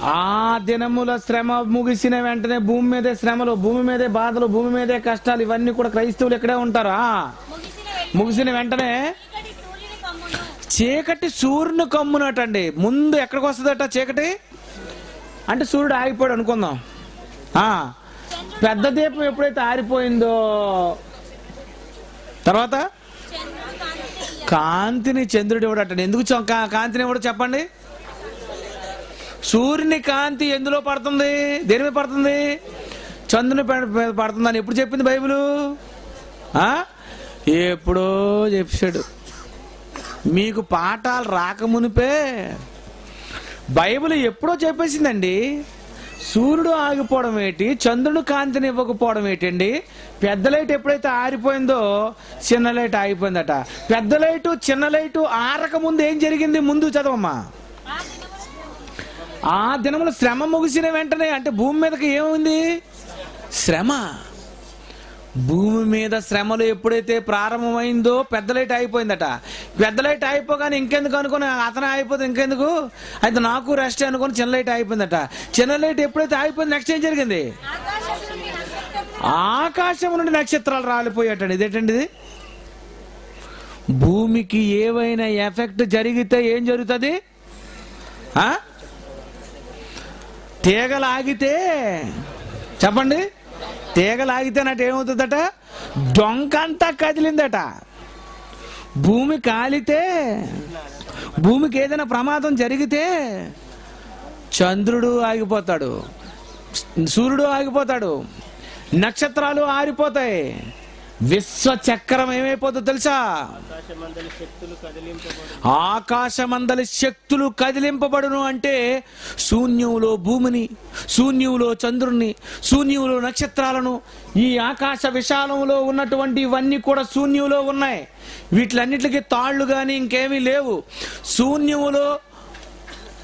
ఆ దినముల శ్రమ ముగిసిన వెంటనే. భూమి మీదే శ్రమలు భూమి మీదే బాధలు భూమి మీదే కష్టాలు ఇవన్నీ కూడా క్రైస్తవులు ఇక్కడే ఉంటారు? ముగిసిన వెంటనే. చీకటి సూర్యుని కమ్మునటండి. ముందు ఎక్కడికి వస్తుందట చీకటి? అంటే సూర్యుడు ఆగిపోయాడు అనుకుందాం. ఆ? పెద్ద దీపం ఎప్పుడైతే ఆరిపోయిందో తర్వాత. కాంతిని చంద్రుడు ఇవ్వడట ఎందుకు కా- కాంతిని ఇవ్వడు చెప్పండి? సూర్యుని కాంతి ఎందులో పడుతుంది? దేని మీద పడుతుంది? చంద్రుని పై- పడుతుంది పడుతుందని ఎప్పుడు చెప్పింది బైబిలు? ఎప్పుడో చెప్పాడు. మీకు పాఠాలు రాకమునిపే బైబిల్ ఎప్పుడో చెప్పేసిందండి. సూర్యుడు ఆగిపోవడం ఏంటి? చంద్రుడు కాంతిని ఇవ్వకపోవడం ఏంటండి? పెద్ద లైట్ ఎప్పుడైతే ఆరిపోయిందో చిన్న లైట్ ఆగిపోయిందట. పెద్ద లైటు చిన్న లైటు ఆరక ముందు ఏం జరిగింది? ముందు చదవమ్మా. ఆ దినములు శ్రమ ముగిసిన వెంటనే అంటే భూమి మీదకి ఏముంది? శ్రమ. భూమి మీద శ్రమలు ఎప్పుడైతే ప్రారంభమైందో పెద్ద లైట్ అయిపోయిందట. పెద్ద లైట్ అయిపోగానే ఇంకెందుకు అనుకుని అతను అయిపోతే ఇంకెందుకు? అయితే నాకు రెస్ట్ అనుకుని చిన్న లైట్ అయిపోయిందట. చిన్న లైట్ ఎప్పుడైతే అయిపోయింది నెక్స్ట్ ఏం జరిగింది? ఆకాశం నుండి నక్షత్రాలు రాలిపోయేటండి ఇదేటండి ఇది? భూమికి ఏవైనా ఎఫెక్ట్ జరిగితే ఏం జరుగుతుంది? తీగలాగితే చెప్పండి. తీగలాగితే నటు ఏమవుతుందట? డొంకంతా కదిలిందట. భూమి కాలితే భూమికి ఏదైనా ప్రమాదం జరిగితే చంద్రుడు ఆగిపోతాడు. సూర్యుడు ఆగిపోతాడు. నక్షత్రాలు ఆరిపోతాయి. విశ్వ చక్రం ఏమైపోతుందో తెలుసా? ఆకాశమందలి శక్తులు కదిలింపబడును. అంటే శూన్యంలో భూమిని శూన్యంలో చంద్రుణ్ణి శూన్యంలో నక్షత్రాలను ఈ ఆకాశ విశాలంలో ఉన్నటువంటి ఇవన్నీ కూడా శూన్యంలో ఉన్నాయి. వీటిలన్నిటికీ తాళ్ళు కానీ ఇంకేమీ లేవు. శూన్యములో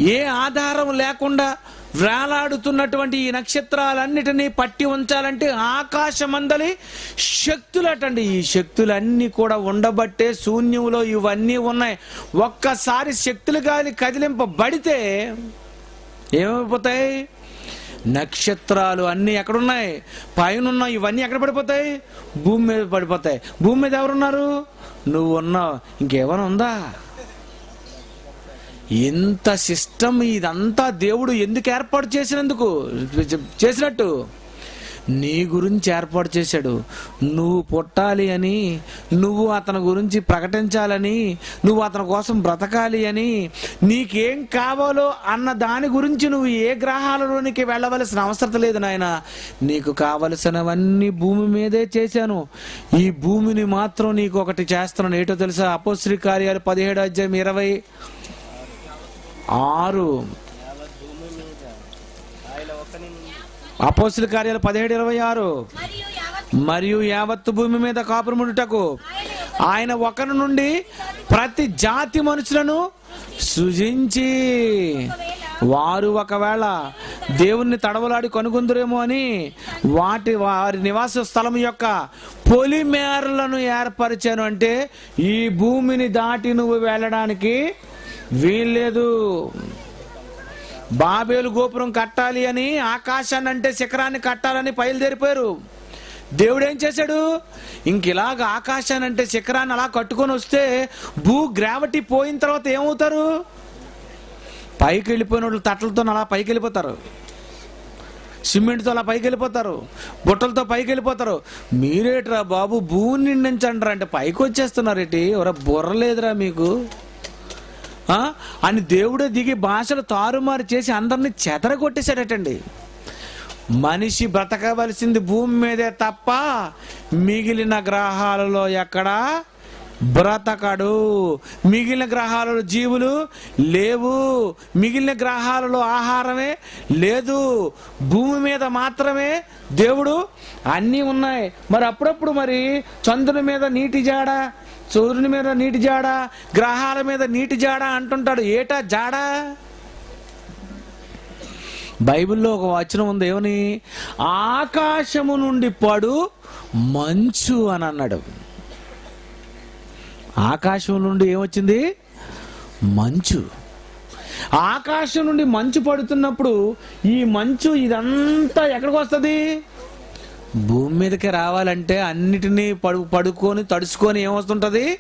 ఏ ఆధారం లేకుండా వేలాడుతున్నటువంటి ఈ నక్షత్రాలన్నిటినీ పట్టి ఉంచాలంటే ఆకాశమందలి శక్తులటండి. ఈ శక్తులన్నీ కూడా ఉండబట్టే శూన్యంలో ఇవన్నీ ఉన్నాయి. ఒక్కసారి శక్తులు గాలి కదిలింపబడితే ఏమైపోతాయి? నక్షత్రాలు అన్నీ ఎక్కడున్నాయి? పైన ఉన్న ఇవన్నీ ఎక్కడ పడిపోతాయి? భూమి మీద పడిపోతాయి. భూమి మీద ఎవరున్నారు? నువ్వు ఉన్నావు ఇంకేమైనా ఉందా? ఇంత సిస్టమ్ ఇదంతా దేవుడు ఎందుకు ఏర్పాటు చేసినందుకు? చేసినట్టు. నీ గురించి ఏర్పాటు చేశాడు. నువ్వు పుట్టాలి అని నువ్వు అతని గురించి ప్రకటించాలని నువ్వు అతని కోసం బ్రతకాలి అని నీకేం కావాలో అన్న దాని గురించి నువ్వు ఏ గ్రహాలలోనికి వెళ్ళవలసిన అవసరం లేదు నాయన. నీకు కావలసినవన్నీ భూమి మీదే చేశాను. ఈ భూమిని మాత్రం నీకు ఒకటి చేస్తున్నాను. ఏంటో తెలుసా? అపోశ్రీ కార్యాలు పదిహేడు అధ్యాయం ఇరవై ఆరు. అపోస్తుల కార్యాలు పదిహేడు ఇరవై ఆరు. మరియు యావత్తు భూమి మీద కాపురముడుటకు ఆయన ఒకరి నుండి ప్రతి జాతి మనుషులను సృజించి. వారు ఒకవేళ దేవుణ్ణి తడవలాడి కనుగొందురేమో అని వాటి వారి నివాస స్థలం యొక్క పొలిమేరలను ఏర్పరిచాను. అంటే ఈ భూమిని దాటి నువ్వు వెళ్ళడానికి వీల్లేదు. బాబేలు గోపురం కట్టాలి అని ఆకాశాన్ని అంటే శిఖరాన్ని కట్టాలని బయలుదేరిపోయారు. దేవుడు ఏం చేశాడు? ఇంక ఇలాగ ఆకాశాన్ని అంటే శిఖరాన్ని అలా కట్టుకొని వస్తే భూ గ్రావిటీ పోయిన తర్వాత ఏమవుతారు? పైకి వెళ్ళిపోయిన వాళ్ళు తట్టలతో అలా పైకి వెళ్ళిపోతారు. సిమెంట్తో అలా పైకి వెళ్ళిపోతారు. బుట్టలతో పైకి వెళ్ళిపోతారు. మీరేట్రా బాబు భూమి నిండించండి అంటే పైకి వచ్చేస్తున్నారేటి ఎవరా బుర్ర లేదురా మీకు. అని దేవుడే దిగి భాషలు తారుమారు చేసి అందరిని చెదరగొట్టేశాడటండి. మనిషి బ్రతకవలసింది భూమి మీదే తప్ప మిగిలిన గ్రహాలలో ఎక్కడా బ్రతకడు. మిగిలిన గ్రహాలలో జీవులు లేవు. మిగిలిన గ్రహాలలో ఆహారమే లేదు. భూమి మీద మాత్రమే దేవుడు అన్నీ ఉన్నాయి. మరి అప్పుడప్పుడు మరి చంద్రుని మీద నీటి జాడ సూర్యుని మీద నీటి జాడ గ్రహాల మీద నీటి జాడ అంటుంటాడు. ఏటా జాడ? బైబిల్లో ఒక వచనం ఉంది. ఏమని? ఆకాశము నుండి పడు మంచు అని అన్నాడు. ఆకాశం నుండి ఏమొచ్చింది? మంచు. ఆకాశం నుండి మంచు పడుతున్నప్పుడు ఈ మంచు ఇదంతా ఎక్కడికి వస్తుంది భూమి మీదకి రావాలంటే అన్నిటినీ పడు పడుకొని తడుచుకొని ఏమవుతుంటుంది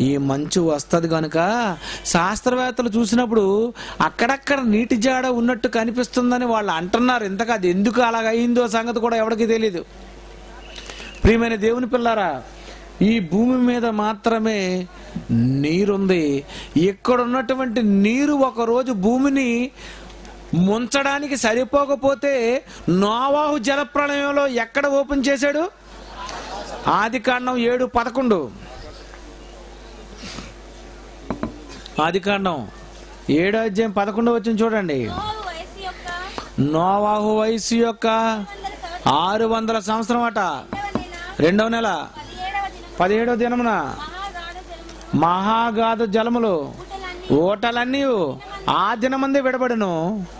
ఈ మంచు వస్తుంది కనుక శాస్త్రవేత్తలు చూసినప్పుడు అక్కడక్కడ నీటి జాడ ఉన్నట్టు కనిపిస్తుందని వాళ్ళు అంటున్నారు. ఇంతకు అది ఎందుకు అలాగ అయిందో సంగతి కూడా ఎవరికి తెలియదు ప్రియమైన దేవుని పిల్లారా ఈ భూమి మీద మాత్రమే నీరుంది. ఇక్కడ ఉన్నటువంటి నీరు ఒకరోజు భూమిని ముంచడానికి సరిపోకపోతే నోవాహు జలప్రళయంలో ఎక్కడ ఓపెన్ చేశాడు? ఆది కాండం ఏడు పదకొండు. ఆది కాండం ఏడో అధ్యాయం పదకొండు వచ్చింది చూడండి. నోవాహు వయసు యొక్క ఆరు వందల సంవత్సరం అట. రెండవ నెల. పదిహేడవ పదిహేడవ దినము దినమున మహాగాధ జలములు. ఓటలన్నీ ఆ దినమందే విడబడను.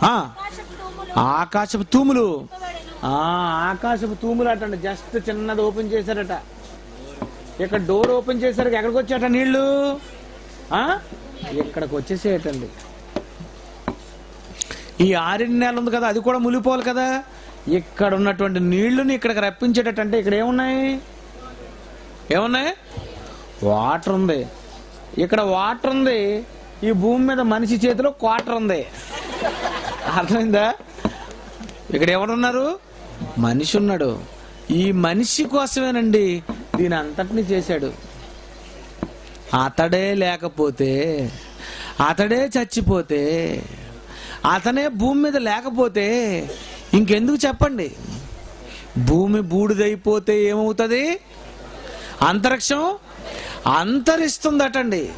ఆకాశపు తూములు ఆకాశపు తూములు. ఆ ఆకాశపు తూములు అటండి జస్ట్ చిన్నది ఓపెన్ చేశారట. ఇక్కడ డోర్ ఓపెన్ చేశారు. ఎక్కడికి వచ్చాట నీళ్ళు ఇక్కడికి వచ్చేసేయటండి. ఈ ఆరిన్ నెల ఉంది కదా అది కూడా ములిపోవాలి కదా. ఇక్కడ ఉన్నటువంటి నీళ్ళుని ఇక్కడికి రప్పించేటట్టంటే ఇక్కడ ఏమున్నాయి? ఏమున్నాయి? వాటర్ ఉంది. ఇక్కడ వాటర్ ఉంది. ఈ భూమి మీద మనిషి చేతిలో క్వార్టర్ ఉంది. అర్థమైందా? ఇక్కడ ఎవడున్నారు? మనిషి ఉన్నాడు. ఈ మనిషి కోసమేనండి దీని అంతటిని చేశాడు. అతడే లేకపోతే అతడే చచ్చిపోతే అతనే భూమి మీద లేకపోతే ఇంకెందుకు చెప్పండి? భూమి బూడిదైపోతే ఏమవుతుంది? అంతరిక్షం అంతరిస్తుందటండి.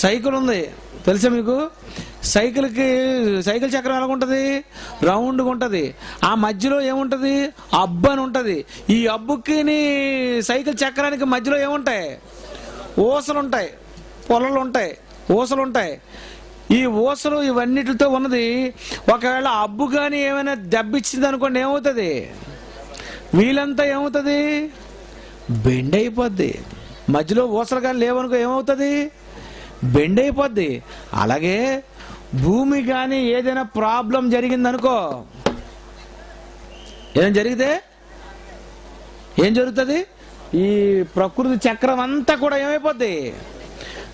సైకిల్ ఉంది. తెలుసా మీకు? సైకిల్కి సైకిల్ చక్రం ఎలా ఉంటుంది? రౌండ్గా ఉంటుంది. ఆ మధ్యలో ఏముంటుంది? అబ్బు అని ఉంటుంది. ఈ అబ్బుకి సైకిల్ చక్రానికి మధ్యలో ఏముంటాయి? ఊసలు ఉంటాయి. పొలలు ఉంటాయి. ఊసలు ఉంటాయి. ఈ ఊసలు ఇవన్నిటితో ఉన్నది. ఒకవేళ అబ్బు కానీ ఏమైనా దెబ్బిచ్చింది అనుకోండి ఏమవుతుంది? వీలంతా ఏమవుతుంది? బెండ్ అయిపోద్ది. మధ్యలో ఊసలు కానీ లేవనుకో ఏమవుతుంది? బెండ్ అయిపోద్ది అలాగే భూమి కానీ ఏదైనా ప్రాబ్లం జరిగిందనుకో ఏం జరిగితే ఏం జరుగుతుంది? ఈ ప్రకృతి చక్రం అంతా కూడా ఏమైపోద్ది?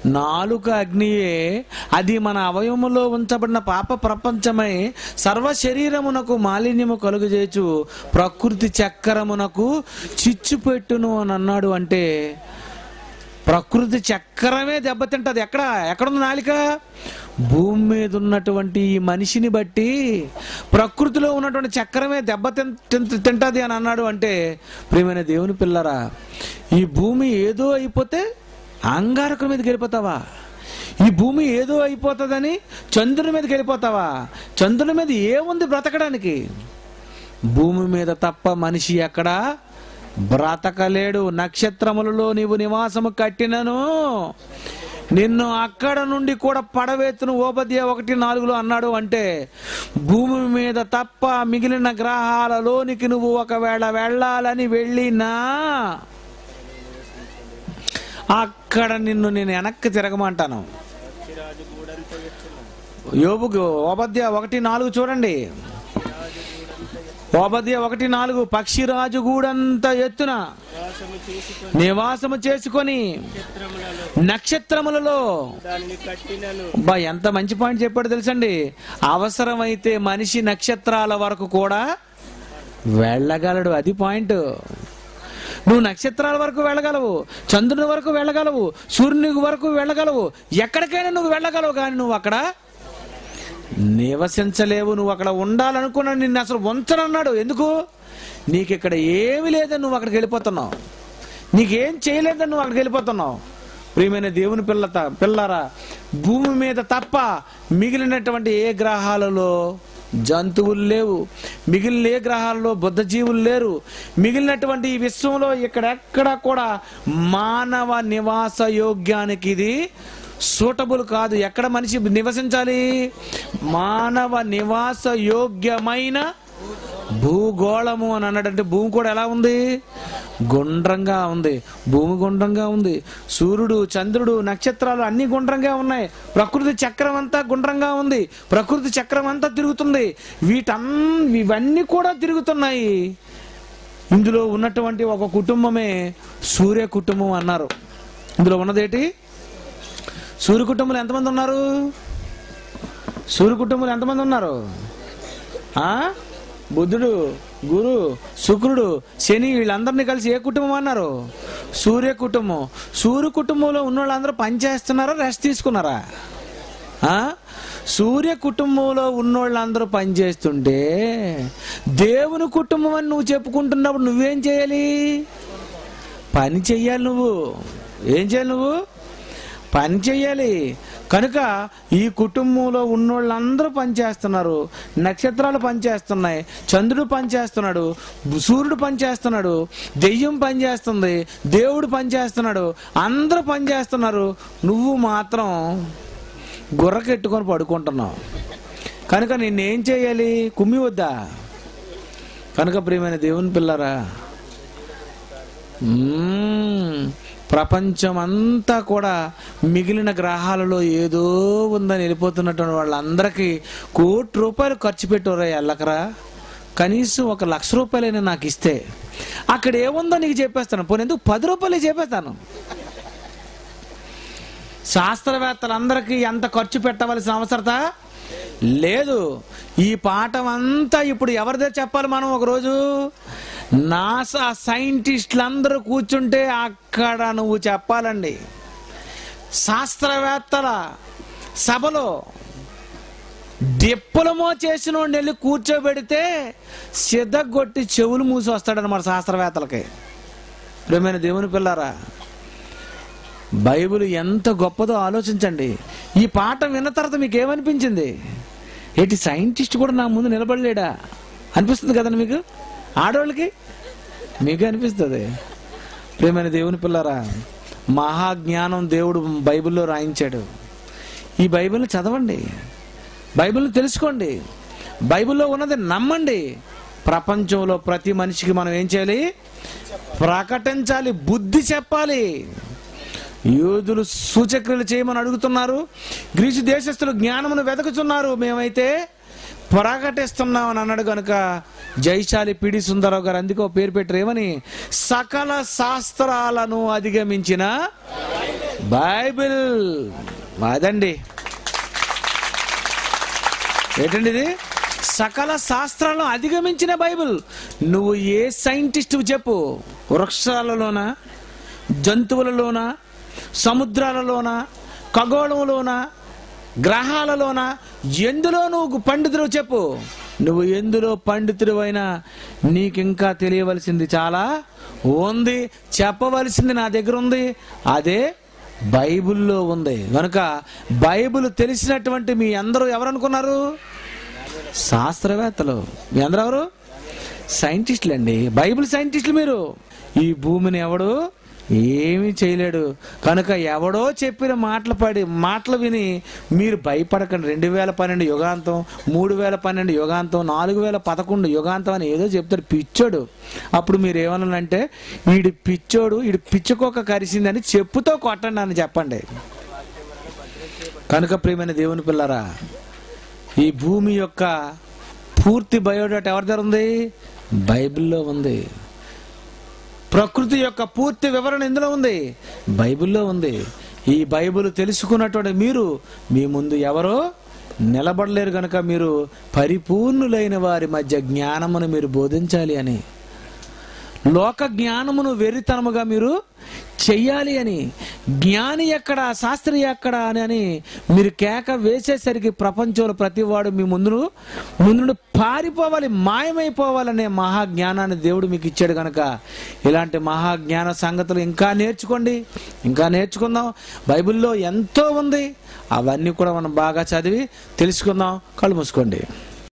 నాలుక అగ్నియే అది మన అవయవములో ఉంచబడిన పాప ప్రపంచమై సర్వ శరీరమునకు మాలిన్యము కలుగజేచు ప్రకృతి చక్రమునకు చిచ్చు పెట్టును అని అన్నాడు అంటే ప్రకృతి చక్రమే దెబ్బతింటది. ఎక్కడ? ఎక్కడుంది నాలిక? భూమి మీద ఉన్నటువంటి ఈ మనిషిని బట్టి ప్రకృతిలో ఉన్నటువంటి చక్రమే దెబ్బ తింటది అని అన్నాడు అంటే ప్రియమైన దేవుని పిల్లరా ఈ భూమి ఏదో అయిపోతే అంగారకుల మీదకి వెళ్ళిపోతావా? ఈ భూమి ఏదో అయిపోతుందని చంద్రుని మీదకి వెళ్ళిపోతావా? చంద్రుని మీద ఏముంది బ్రతకడానికి? భూమి మీద తప్ప మనిషి ఎక్కడా బ్రతకలేడు నక్షత్రములలో నీవు నివాసము కట్టినను. నిన్ను అక్కడ నుండి కూడా పడవేతును ఓపద్య ఒకటి నాలుగులో అన్నాడు అంటే భూమి మీద తప్ప మిగిలిన గ్రహాలలోనికి నువ్వు ఒకవేళ వెళ్ళాలని వెళ్ళినా అక్కడ నిన్ను నేను వెనక్కి తిరగమంటాను. యోబుకు ఓపద్య ఒకటి నాలుగు చూడండి. ఓపద్య ఒకటి నాలుగు పక్షిరాజు గూడంత ఎత్తున నివాసము చేసుకొని నక్షత్రములలో బా ఎంత మంచి పాయింట్ చెప్పాడు తెలుసండి. అవసరమైతే మనిషి నక్షత్రాల వరకు కూడా వెళ్ళగలడు. అది పాయింట్. నువ్వు నక్షత్రాల వరకు వెళ్ళగలవు చంద్రుని వరకు వెళ్ళగలవు సూర్యుని వరకు వెళ్ళగలవు ఎక్కడికైనా నువ్వు వెళ్ళగలవు కానీ నువ్వు అక్కడ నివసించలేవు నువ్వు అక్కడ ఉండాలనుకున్నా నిన్ను అసలు ఉంచనన్నాడు ఎందుకు? నీకు ఇక్కడ ఏమి లేదని నువ్వు అక్కడికి వెళ్ళిపోతున్నావు. నీకేం చేయలేదని నువ్వు అక్కడికి వెళ్ళిపోతున్నావు. ప్రియమైన దేవుని పిల్ల పిల్లరా భూమి మీద తప్ప మిగిలినటువంటి ఏ గ్రహాలలో జంతువులు లేవు. మిగిలిన ఏ గ్రహాలలో బుద్ధ జీవులు లేరు. మిగిలినటువంటి ఈ విశ్వంలో ఇక్కడెక్కడ కూడా మానవ నివాస యోగ్యానికి ఇది సూటబుల్ కాదు. ఎక్కడ మనిషి నివసించాలి? మానవ నివాస యోగ్యమైన భూగోళము అని అన్నాడంటే భూమి కూడా ఎలా ఉంది? గుండ్రంగా ఉంది. భూమి గుండ్రంగా ఉంది. సూర్యుడు చంద్రుడు నక్షత్రాలు అన్ని గుండ్రంగా ఉన్నాయి. ప్రకృతి చక్రం అంతా గుండ్రంగా ఉంది. ప్రకృతి చక్రం అంతా తిరుగుతుంది. వీటన్ ఇవన్నీ కూడా తిరుగుతున్నాయి. ఇందులో ఉన్నటువంటి ఒక కుటుంబమే సూర్య కుటుంబం అన్నారు. ఇందులో ఉన్నదేటి? సూర్య కుటుంబంలో ఎంతమంది ఉన్నారు? సూర్య కుటుంబంలో ఎంతమంది ఉన్నారు? బుద్ధుడు గురు శుక్రుడు శని వీళ్ళందరినీ కలిసి ఏ కుటుంబం అన్నారు? సూర్య కుటుంబం సూర్య కుటుంబంలో ఉన్న వాళ్ళందరూ పనిచేస్తున్నారా రెస్ట్ తీసుకున్నారా? సూర్య కుటుంబంలో ఉన్నోళ్ళందరూ పనిచేస్తుంటే దేవుని కుటుంబం అని నువ్వు చెప్పుకుంటున్నప్పుడు నువ్వేం చేయాలి? పని చెయ్యాలి నువ్వు. ఏం చేయాలి నువ్వు? పని చేయాలి కనుక ఈ కుటుంబంలో ఉన్నోళ్ళందరూ పనిచేస్తున్నారు నక్షత్రాలు పనిచేస్తున్నాయి చంద్రుడు పనిచేస్తున్నాడు సూర్యుడు పనిచేస్తున్నాడు దెయ్యం పనిచేస్తుంది దేవుడు పనిచేస్తున్నాడు అందరూ పనిచేస్తున్నారు నువ్వు మాత్రం గుర్రకెట్టుకొని పడుకుంటున్నావు. కనుక నిన్నేం చేయాలి కుమ్మి వద్దా? కనుక ప్రియమైన దేవుని పిల్లరా ప్రపంచమంతా కూడా మిగిలిన గ్రహాలలో ఏదో ఉందని వెళ్ళిపోతున్నటువంటి వాళ్ళందరికీ కోటి రూపాయలు ఖర్చు పెట్టారా ఎల్లకరా కనీసం ఒక లక్ష రూపాయలైనా నాకు ఇస్తే. అక్కడ ఏముందో నీకు చెప్పేస్తాను. పోనీ ఎందుకు పది రూపాయలే చెప్పేస్తాను? శాస్త్రవేత్తలందరికీ ఎంత ఖర్చు పెట్టవలసిన అవసరత? లేదు. ఈ పాఠం అంతా ఇప్పుడు ఎవరిదే చెప్పాలి మనం ఒకరోజు? నాసా సైంటిస్టులందరూ కూర్చుంటే అక్కడ నువ్వు చెప్పాలండి. శాస్త్రవేత్తల సభలో డిప్లమో చేసిన వాడిని వెళ్ళి కూర్చోబెడితే సిద్ధగొట్టి చెవులు మూసి వస్తాడనమాట శాస్త్రవేత్తలకి. ప్రేమైన దేవుని పిల్లారా బైబిల్ ఎంత గొప్పదో ఆలోచించండి. ఈ పాఠం విన్న తర్వాత మీకు ఏమనిపించింది ఏంటి సైంటిస్ట్ కూడా నా ముందు నిలబడలేడా? అనిపిస్తుంది కదండి మీకు? ఆడవాళ్ళకి మీకు అనిపిస్తుంది? ప్రేమైన దేవుని పిల్లరా మహాజ్ఞానం దేవుడు బైబిల్లో రాయించాడు. ఈ బైబిల్ని చదవండి. బైబిల్ని తెలుసుకోండి. బైబిల్లో ఉన్నది నమ్మండి. ప్రపంచంలో ప్రతి మనిషికి మనం ఏం చేయాలి? ప్రకటించాలి బుద్ధి చెప్పాలి. యోధులు సూచక్రియలు చేయమని అడుగుతున్నారు. గ్రీసు దేశస్తులు జ్ఞానమును వెతకుతున్నారు. మేమైతే ప్రకటిస్తున్నామని అన్నాడు కనుక జైశాలి పిడి సుందరరావు గారు. అందుకో పేరు పెట్టారు. ఏమని? సకల శాస్త్రాలను అధిగమించిన బైబిల్. అదండి. ఏంటండి ఇది? సకల శాస్త్రాలను అధిగమించిన బైబిల్. నువ్వు ఏ సైంటిస్ట్ చెప్పు? వృక్షాలలోనా? జంతువులలోన? సముద్రాలలోన? ఖగోళంలోనా? గ్రహాలలోన? ఎందులో నువ్వు పండితుడు చెప్పు. నువ్వు ఎందులో పండితుడు అయినా నీకింకా తెలియవలసింది చాలా ఉంది. చెప్పవలసింది నా దగ్గర ఉంది అదే బైబిల్లో ఉంది. కనుక బైబిల్ తెలిసినటువంటి మీ అందరూ ఎవరనుకున్నారు? శాస్త్రవేత్తలు. మీ అందరూ ఎవరు సైంటిస్టులు అండి బైబిల్ సైంటిస్టులు మీరు. ఈ భూమిని ఎవడు? ఏమీ చేయలేడు. కనుక ఎవడో చెప్పిన మాటలు పడి మాటలు విని మీరు భయపడకండి. రెండు వేల పన్నెండు యుగాంతం మూడు వేల పన్నెండు యుగాంతం నాలుగు వేల పదకొండు యుగాంతం అని ఏదో చెప్తాడు. పిచ్చోడు. అప్పుడు మీరు ఏమన్నానంటే వీడి పిచ్చోడు వీడి పిచ్చుకోక కరిసిందని చెప్పుతో కొట్టండి అని చెప్పండి. కనుక ప్రియమైన దేవుని పిల్లరా ఈ భూమి యొక్క పూర్తి బయోడేటా ఎవరి దగ్గర ఉంది? బైబిల్లో ఉంది. ప్రకృతి యొక్క పూర్తి వివరణ ఎందులో ఉంది. బైబిల్లో ఉంది. ఈ బైబిల్ తెలుసుకున్నటువంటి మీరు మీ ముందు ఎవరో నిలబడలేరు కనుక మీరు పరిపూర్ణులైన వారి మధ్య జ్ఞానమును మీరు బోధించాలి అని. లోక జ్ఞానమును వెర్రితనముగా మీరు చెయ్యాలి అని జ్ఞాని ఎక్కడ శాస్త్రి ఎక్కడ అని అని మీరు కేక వేసేసరికి ప్రపంచంలో ప్రతివాడు మీ ముందు ముందు నుండి పారిపోవాలి మాయమైపోవాలనే మహాజ్ఞానాన్ని దేవుడు మీకు ఇచ్చాడు కనుక ఇలాంటి మహాజ్ఞాన సంగతులు ఇంకా నేర్చుకోండి ఇంకా నేర్చుకుందాం. బైబిల్లో ఎంతో ఉంది. అవన్నీ కూడా మనం బాగా చదివి తెలుసుకుందాం. కళ్ళు మూసుకోండి.